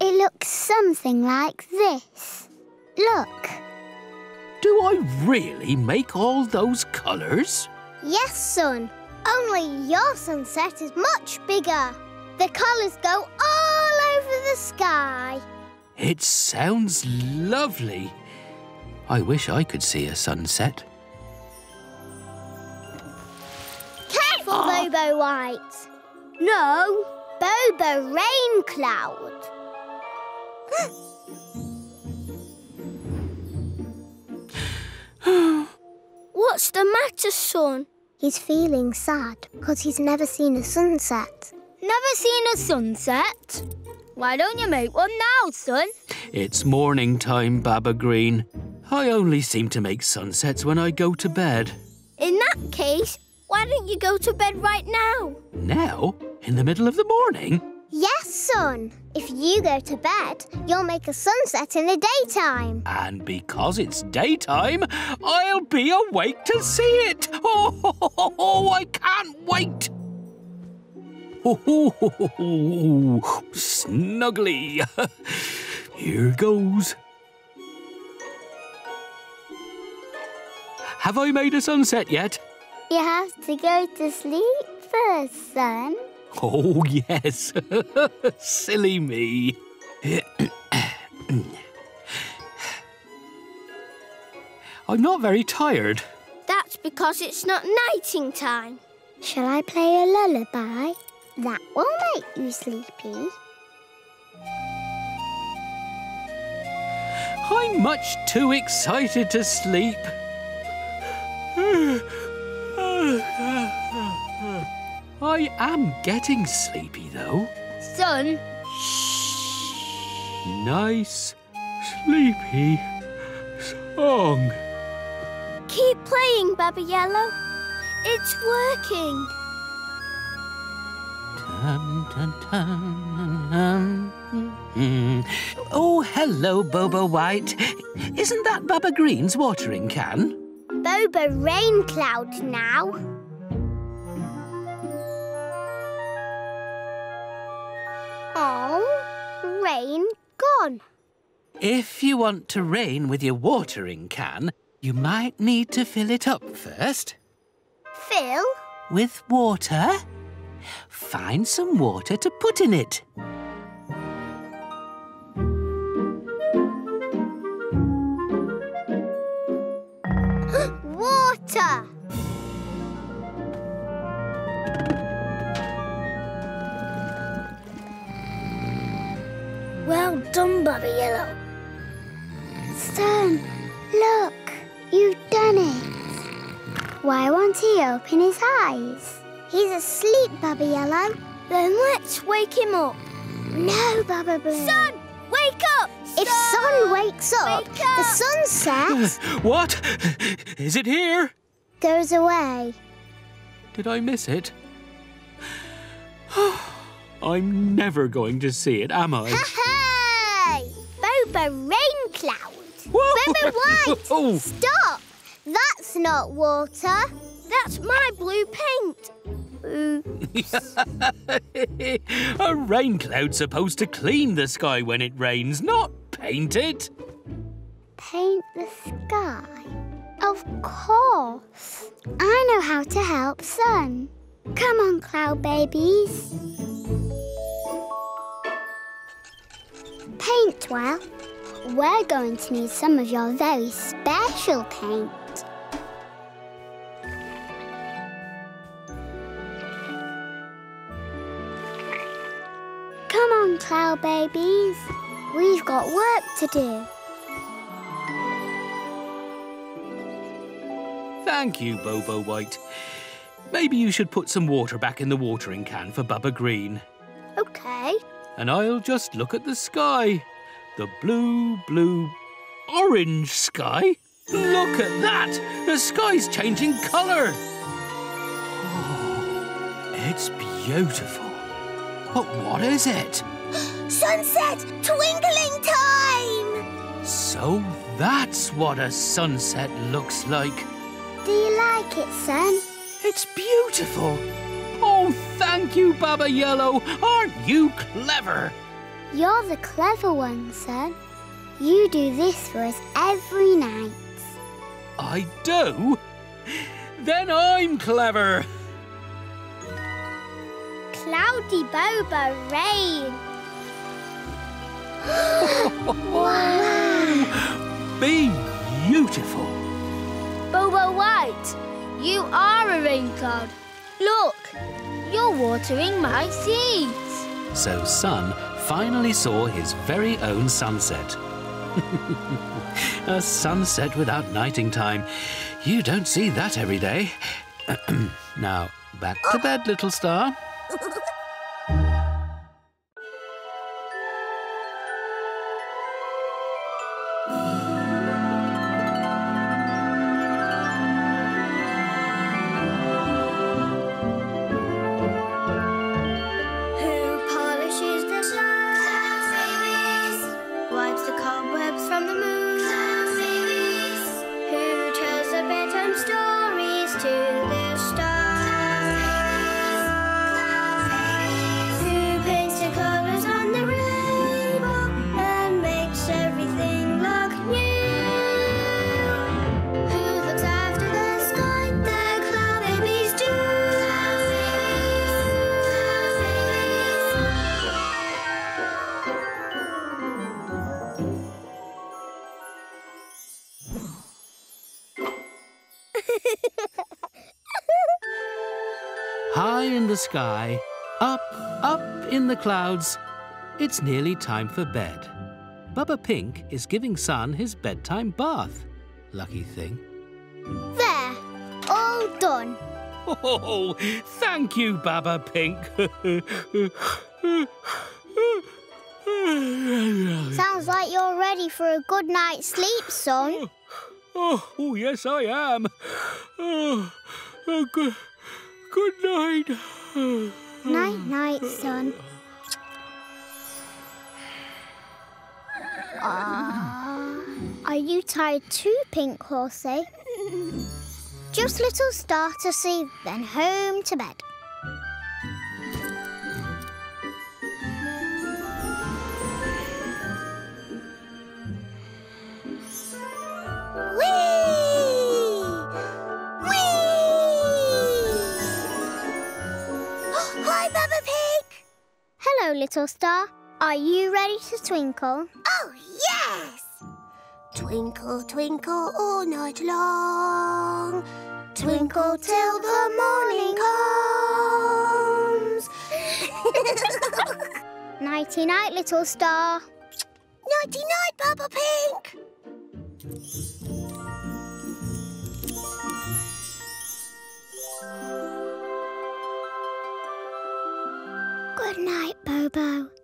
It looks something like this. Look. Do I really make all those colours? Yes, Sun. Only your sunset is much bigger. The colours go all over the sky. It sounds lovely. I wish I could see a sunset. Careful, ah. Bobo White. No, Bobo Rain Cloud. What's the matter, Sun? He's feeling sad because he's never seen a sunset. Never seen a sunset? Why don't you make one now, Sun? It's morning time, Baba Green. I only seem to make sunsets when I go to bed. In that case, why don't you go to bed right now? Now, in the middle of the morning? Yes, Sun. If you go to bed, you'll make a sunset in the daytime. And because it's daytime, I'll be awake to see it. Oh, I can't wait. Oh, snuggly. Here goes. Have I made a sunset yet? You have to go to sleep first, Sun. Oh, yes. Silly me. I'm not very tired. That's because it's not nighting time. Shall I play a lullaby? That will make you sleepy. I'm much too excited to sleep. I am getting sleepy, though. Sun, Nice, sleepy song. Keep playing, Baba Yellow. It's working. Dun, dun, dun. Oh, hello, Bobo White. Isn't that Baba Green's watering can? Bobo Rain Cloud now. Oh, rain gone. If you want to rain with your watering can, you might need to fill it up first. Fill? With water? Find some water to put in it. Well done, Baba Yellow. Sun, look, you've done it. Why won't he open his eyes? He's asleep, Baba Yellow. Then let's wake him up. No, Baba Blue. Sun, wake up! If Sun wakes up, Wake the up! sunset What? Is it here? goes away. Did I miss it? I'm never going to see it, am I? Bobo Rain Cloud. Whoa! Bobo White! Oh, Stop! That's not water. That's my blue paint. a rain cloud's supposed to clean the sky when it rains, not paint it. Paint the sky? Of course. I know how to help Sun. Come on, cloud babies. Paint well. we're going to need some of your very special paint. Come on, cloud babies. We've got work to do. Thank you, Bobo White. Maybe you should put some water back in the watering can for Baba Green. Okay. And I'll just look at the sky. The blue, blue, orange sky. Look at that! The sky's changing colour. Oh, it's beautiful. But what is it? Sunset! Twinkling time! So that's what a sunset looks like. Do you like it, Sun? It's beautiful. Oh, thank you, Baba Yellow. Aren't you clever? You're the clever one, Sun. You do this for us every night. I do? Then I'm clever. Cloudy Bobo rain. wow! Beautiful. Bobo White, you are a rain cloud. Look, you're watering my seeds. So Sun finally saw his very own sunset. a sunset without nighting time. You don't see that every day. now, back to bed, little star. Sky, up, up in the clouds. It's nearly time for bed. Baba Pink is giving Sun his bedtime bath. Lucky thing. There, all done. Oh, thank you, Baba Pink. Sounds like you're ready for a good night's sleep, Sun. oh, oh, yes, I am. Oh, oh good, good night. Night, night, Sun. Ah, are you tired too, Pink Horsey? Just little star to see, then home to bed. Little star. Are you ready to twinkle? Oh, yes! Twinkle, twinkle all night long. Twinkle till the morning comes. Nighty night, little star. Nighty night, Papa Bobo.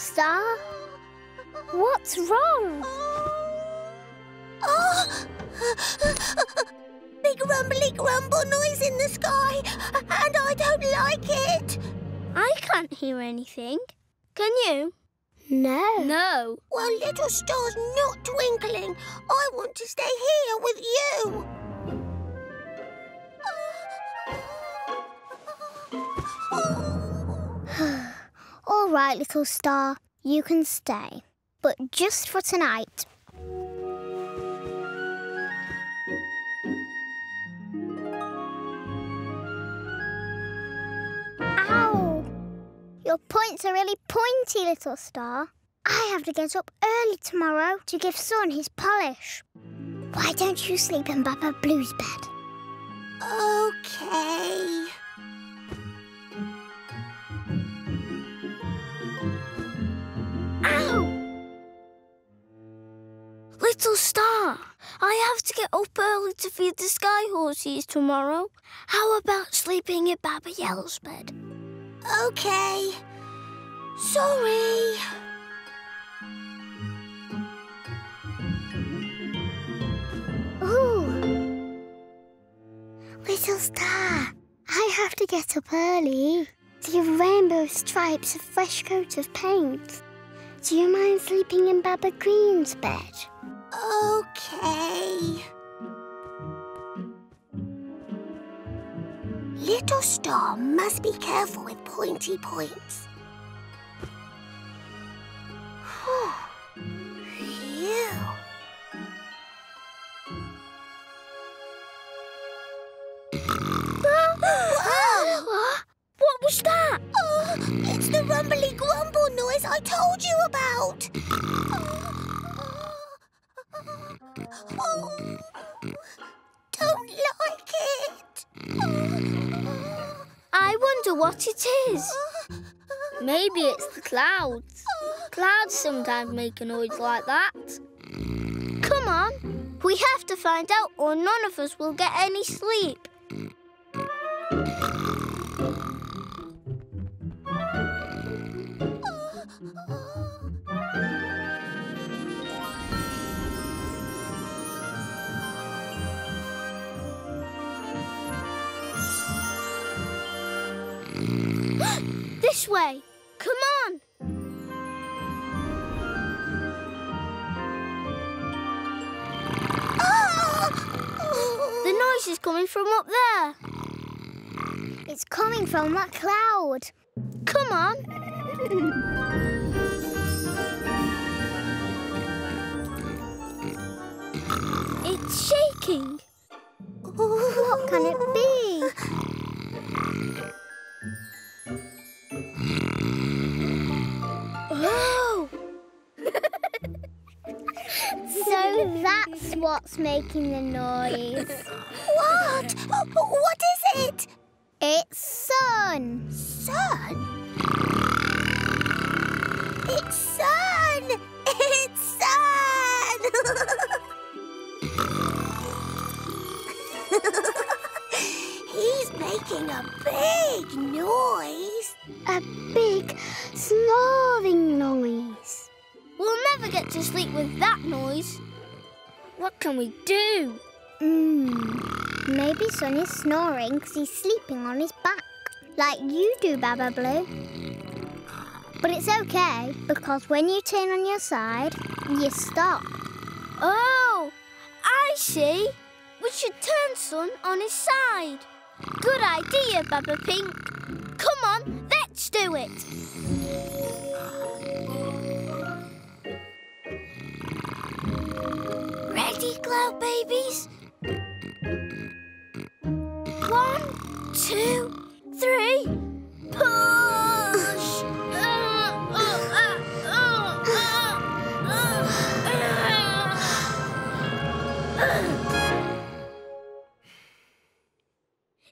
Star? All right, little star, you can stay. But just for tonight. Ow! Your points are really pointy, little star. I have to get up early tomorrow to give Sun his polish. Why don't you sleep in Baba Blue's bed? Okay. I have to get up early to feed the sky horses tomorrow. How about sleeping in Baba Yellow's bed? Okay. Sorry. Ooh. Little star, I have to get up early to give Rainbow Stripes a fresh coat of paint. Do you mind sleeping in Baba Green's bed? Okay. Little Star must be careful with pointy points. Phew. Phew. What was that? Oh, it's the rumbly grumble noise I told you about. Oh, Oh, don't like it. I wonder what it is. Maybe it's the clouds. Clouds sometimes make a noise like that. Come on. We have to find out or none of us will get any sleep. This way. Come on. Ah! The noise is coming from up there. It's coming from that cloud. Come on. it's shaking. What can it be? So that's what's making the noise. What? What is it? It's sun. Sun? Can we do? Hmm. Maybe Sun is snoring because he's sleeping on his back, like you do, Baba Blue. But it's okay because when you turn on your side, you stop. Oh, I see. We should turn Sun on his side. Good idea, Baba Pink. Come on, let's do it. Cloud Babies? One, two, three. Push!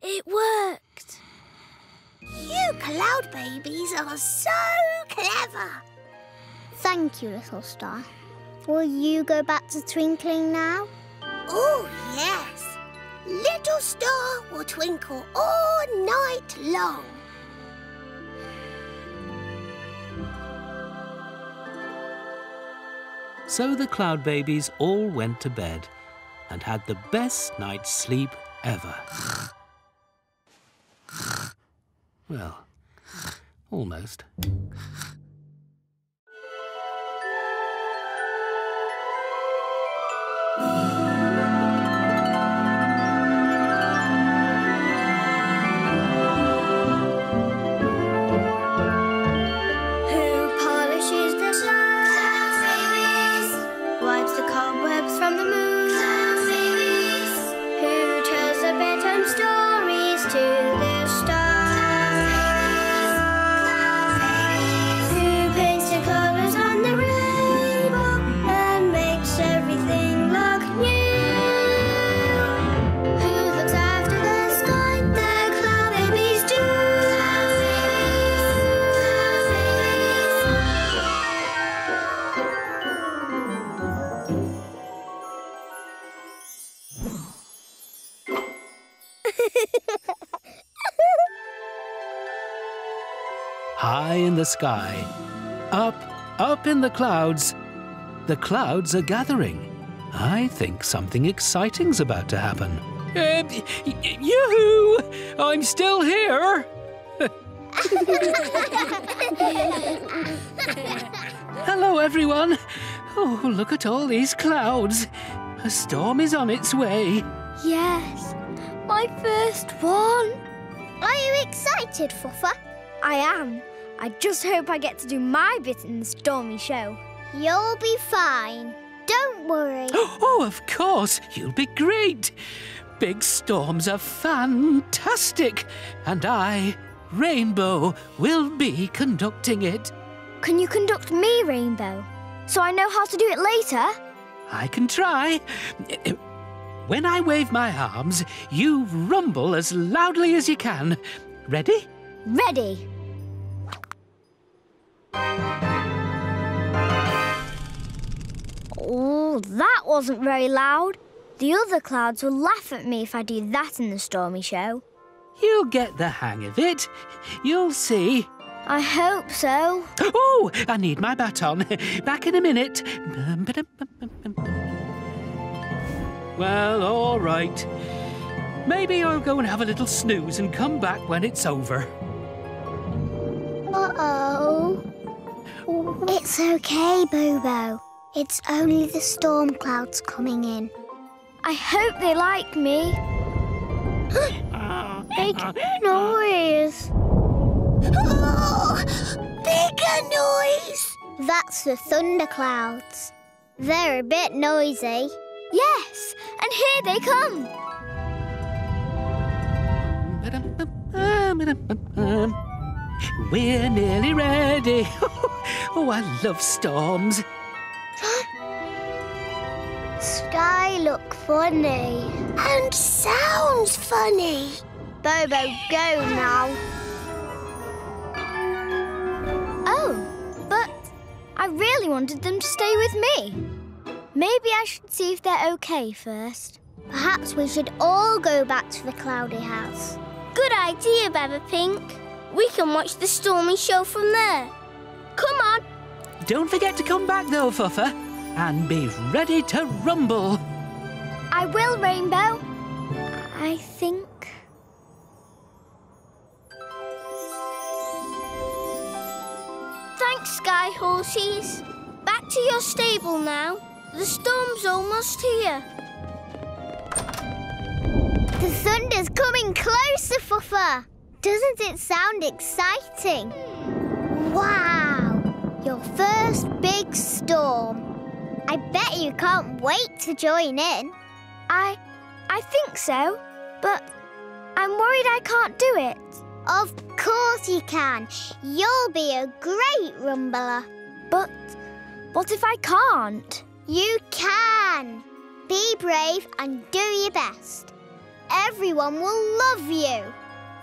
It worked. You cloud babies are so clever. Thank you, little star. Will you go back to twinkling now? Oh, yes. Little star will twinkle all night long. So the Cloud Babies all went to bed and had the best night's sleep ever. Well, almost. The sky, up, up in the clouds. The clouds are gathering. I think something exciting's about to happen. Uh, yoo-hoo! I'm still here! Hello, everyone. Oh, look at all these clouds. A storm is on its way. Yes, my first one. Are you excited, Fuffa? I am. I just hope I get to do my bit in the stormy show. You'll be fine. Don't worry. Oh, of course, you'll be great. Big storms are fantastic, and I, Rainbow, will be conducting it. Can you conduct me, Rainbow? So I know how to do it later? I can try. When I wave my arms, you rumble as loudly as you can. Ready? Ready. Oh, that wasn't very loud. The other clouds will laugh at me if I do that in the stormy show. You'll get the hang of it. You'll see. I hope so. Oh, I need my baton. Back in a minute. Well, all right. Maybe I'll go and have a little snooze and come back when it's over. Uh-oh. It's okay, Bobo. It's only the storm clouds coming in. I hope they like me. Big noise. Oh, bigger noise. That's the thunderclouds. They're a bit noisy. Yes, and here they come. We're nearly ready. Oh, I love storms. Sky look funny. And sounds funny. Bobo, go now. Oh, but I really wanted them to stay with me. Maybe I should see if they're okay first. Perhaps we should all go back to the cloudy house. Good idea, Baba Pink. We can watch the stormy show from there. Come on. Don't forget to come back though, Fuffa, and be ready to rumble. I will, Rainbow. I think. Thanks, Sky Horses. Back to your stable now. The storm's almost here. The thunder's coming closer, Fuffa. Doesn't it sound exciting? Wow! Your first big storm. I bet you can't wait to join in. I. I think so. But I'm worried I can't do it. Of course you can. You'll be a great rumbler. But what if I can't? You can. Be brave and do your best. Everyone will love you.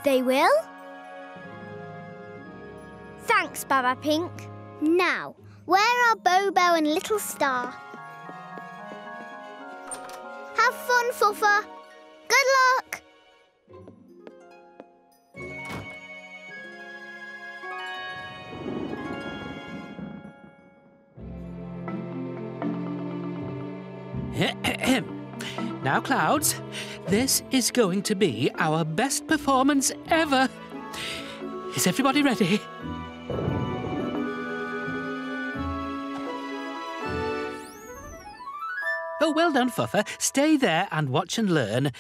They will? Thanks, Baba Pink. Now, where are Bobo and Little Star? Have fun, Fuffa. Good luck. now, Clouds, this is going to be our best performance ever. Is everybody ready? Oh, well done, Fuffa. Stay there and watch and learn.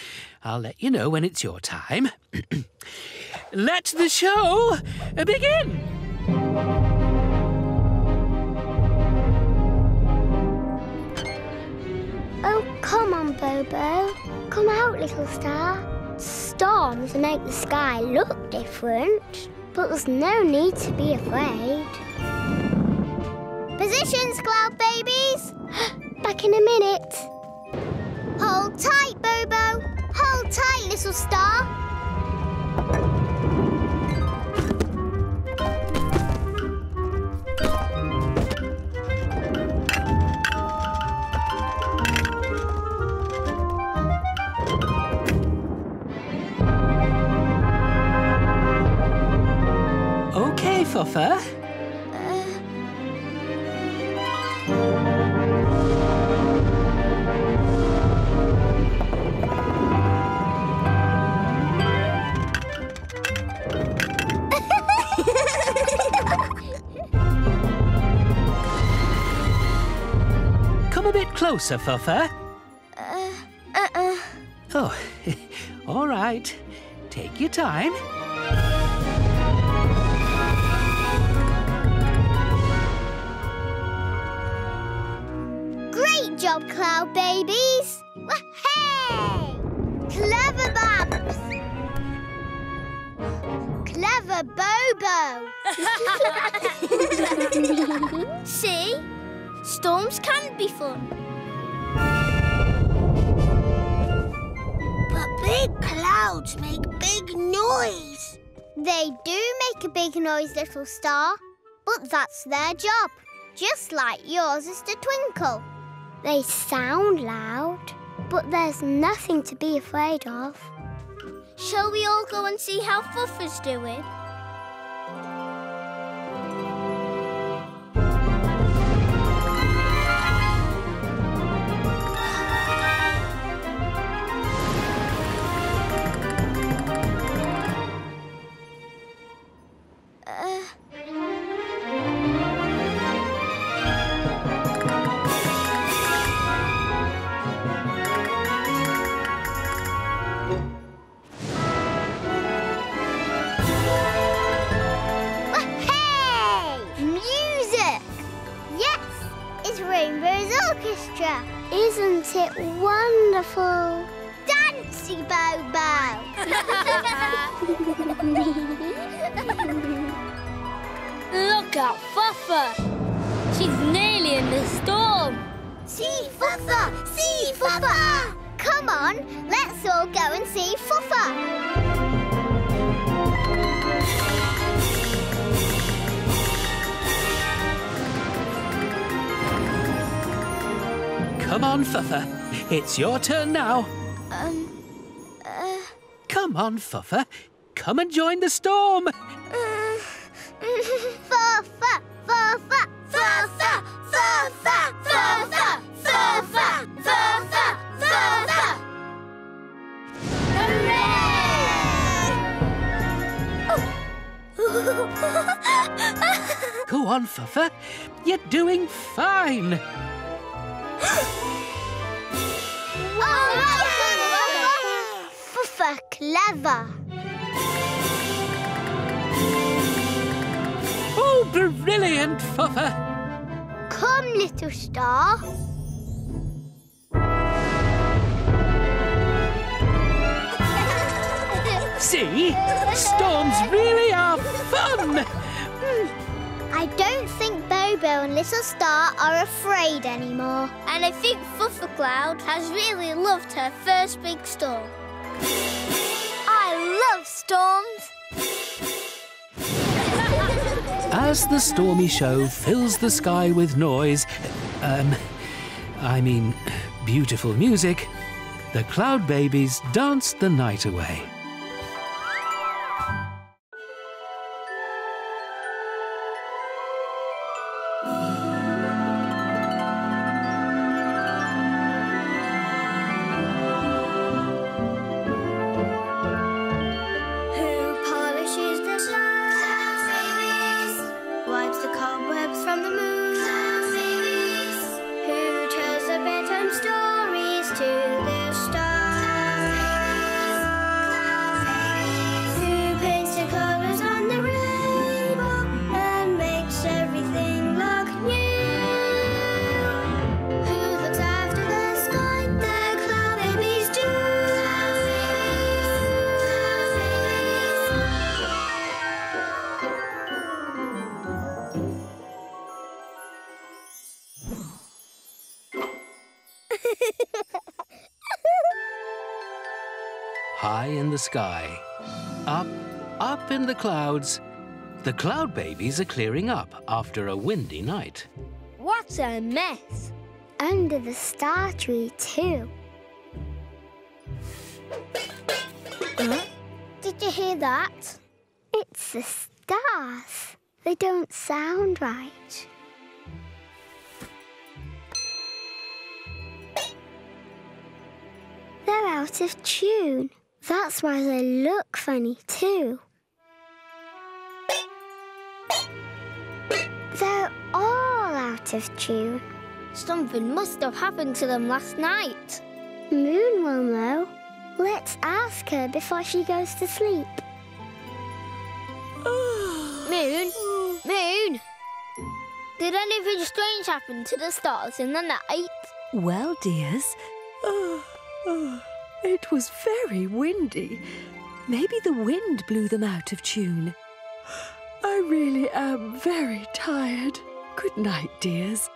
I'll let you know when it's your time. let the show begin! Bobo. Come out, Little Star. Storms make the sky look different, but there's no need to be afraid. Positions, cloud babies! Back in a minute. Hold tight, Bobo. Hold tight, Little Star. Okay, Fuffa. Come a bit closer, Fuffa. Uh-uh. Oh, all right. Take your time. Job, cloud babies. Hey! Clever Babs. Clever Bobo. See? Storms can be fun. But big clouds make big noise. They do make a big noise, little star, but that's their job, just like yours is to twinkle. They sound loud, but there's nothing to be afraid of. Shall we all go and see how Fuffa's doing? It's your turn now. Um, uh... Come on, Fuffa. Come and join the storm. Uh... Fuffa, Fuffa, Fuffa, Fuffa, Fuffa, Fuffa, Fuffa, Fuffa. Hooray! Go on, Fuffa. You're doing fine. Clever. Oh, brilliant, Fuffa. Come, little star. See? Storms really are fun. Hmm. I don't think Bobo and Little Star are afraid anymore. And I think Fuffa Cloud has really loved her first big storm. Storms. As the stormy show fills the sky with noise, um, I mean, beautiful music, the Cloud Babies dance the night away. Sky, up, up in the clouds, the Cloud Babies are clearing up after a windy night. What a mess. Under the star tree, too. Did you hear that? It's the stars. They don't sound right. They're out of tune. That's why they look funny, too. They're all out of tune. Something must have happened to them last night. Moon will know. Let's ask her before she goes to sleep. Moon? Moon? Did anything strange happen to the stars in the night? Well, dears, it was very windy. Maybe the wind blew them out of tune. I really am very tired. Good night, dears.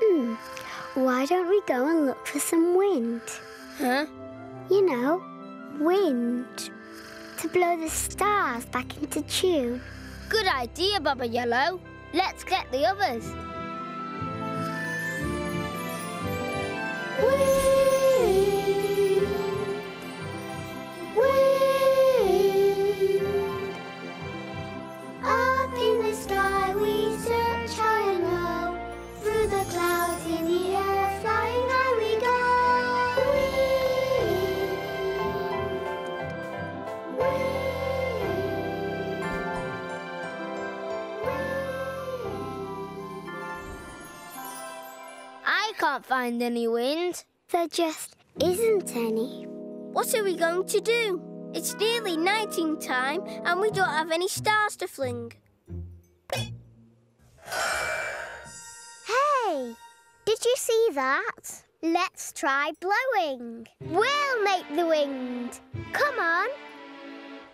Hmm. Why don't we go and look for some wind? Huh? You know, wind. To blow the stars back into tune. Good idea, Baba Yellow. Let's get the others. Wind. Can't find any wind. There just isn't any. What are we going to do? It's nearly nighting time and we don't have any stars to fling. Hey, did you see that? Let's try blowing. We'll make the wind. Come on.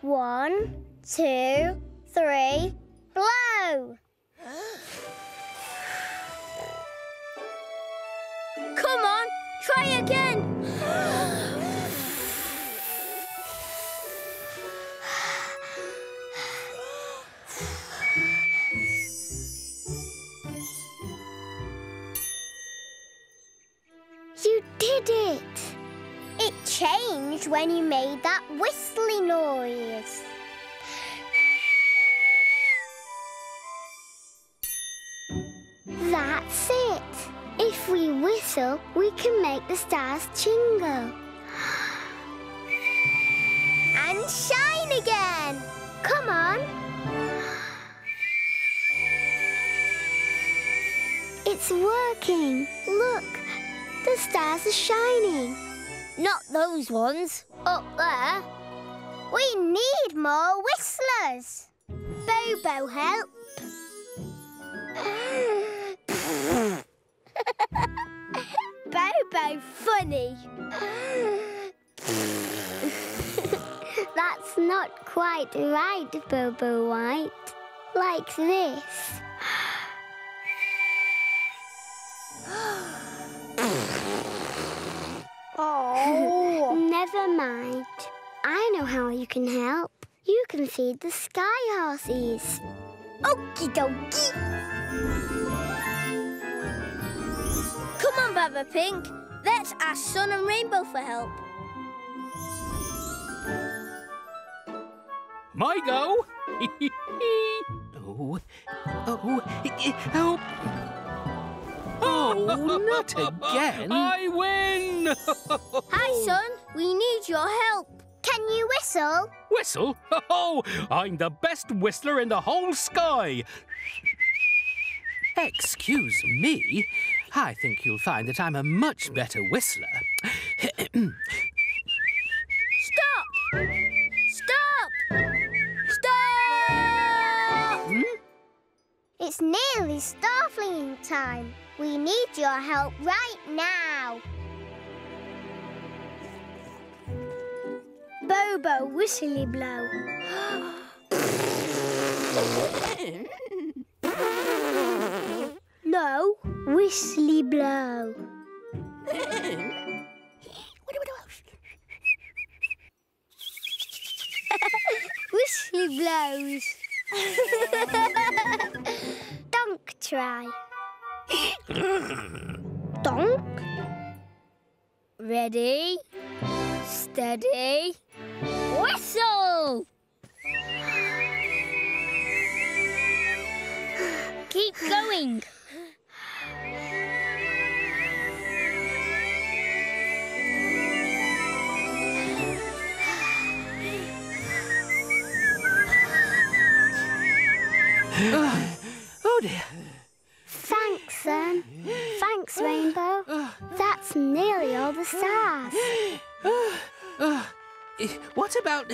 One, two, three, blow. Come on, try again. You did it. It changed when you made that whistly noise. If we whistle, we can make the stars jingle. and shine again! Come on! It's working! Look! The stars are shining. Not those ones. Up there. We need more whistlers. Bobo, help. Bobo, funny. That's not quite right, Bobo White. Like this. Oh. Never mind. I know how you can help. You can feed the sky horses. Okie dokie. Come on, Baba Pink. Let's ask Sun and Rainbow for help. My go. oh, oh, oh. Oh, not again. I win. Hi, Sun. We need your help. Can you whistle? Whistle? Oh, I'm the best whistler in the whole sky. Excuse me. I think you'll find that I'm a much better whistler. Stop! Stop! Stop! Hmm? It's nearly starflinging time. We need your help right now. Bobo, whistly blow. no, whistly blow. whistly blows. Donk try. Donk. Ready, steady, whistle! Keep going. oh dear. Thanks, Sun. Thanks, Rainbow. That's nearly all the stars. Eh, What about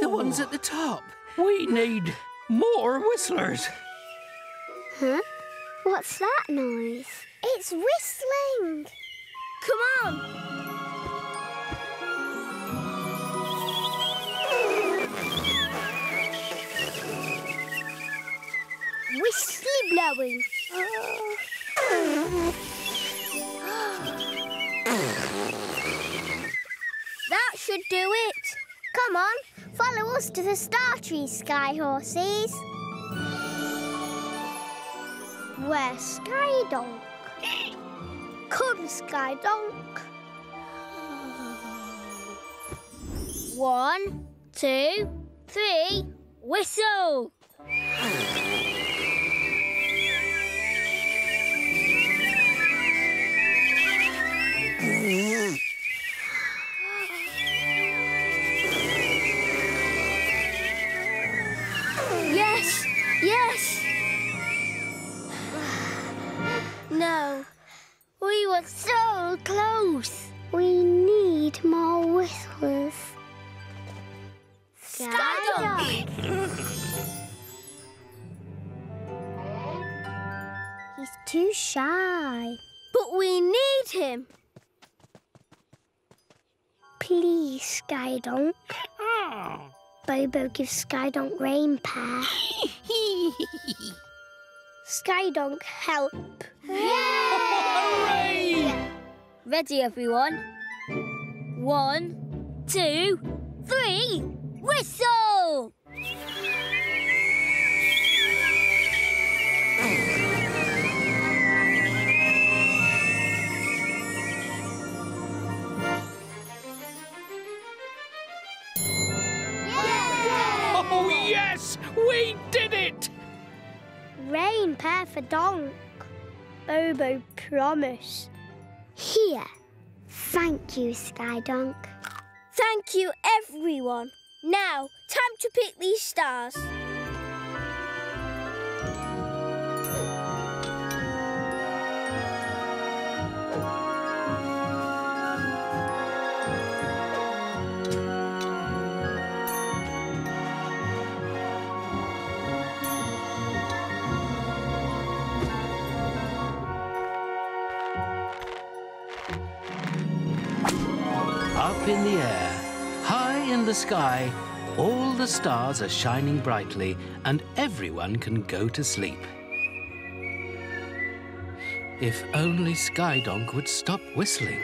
the ones at the top? We need more whistlers. Huh? What's that noise? It's whistling. Come on. Whistly blowing. That should do it. Come on, follow us to the star tree, sky horses. We're Skydonk. Come, Skydonk. One, two, three, whistle! We were so close. We need more whistlers. Skydonk! He's too shy. But we need him. Please, Skydonk. Ah. Bobo gives Skydonk rain pear. Skydonk, help. Hooray! Ready, everyone? One, two, three, whistle! Oh, yes! We did it! Rain pear for Donk. Bobo promise. Here. Thank you, Skydonk. Thank you, everyone. Now, time to pick these stars. Sky, all the stars are shining brightly and everyone can go to sleep. If only Skydonk would stop whistling.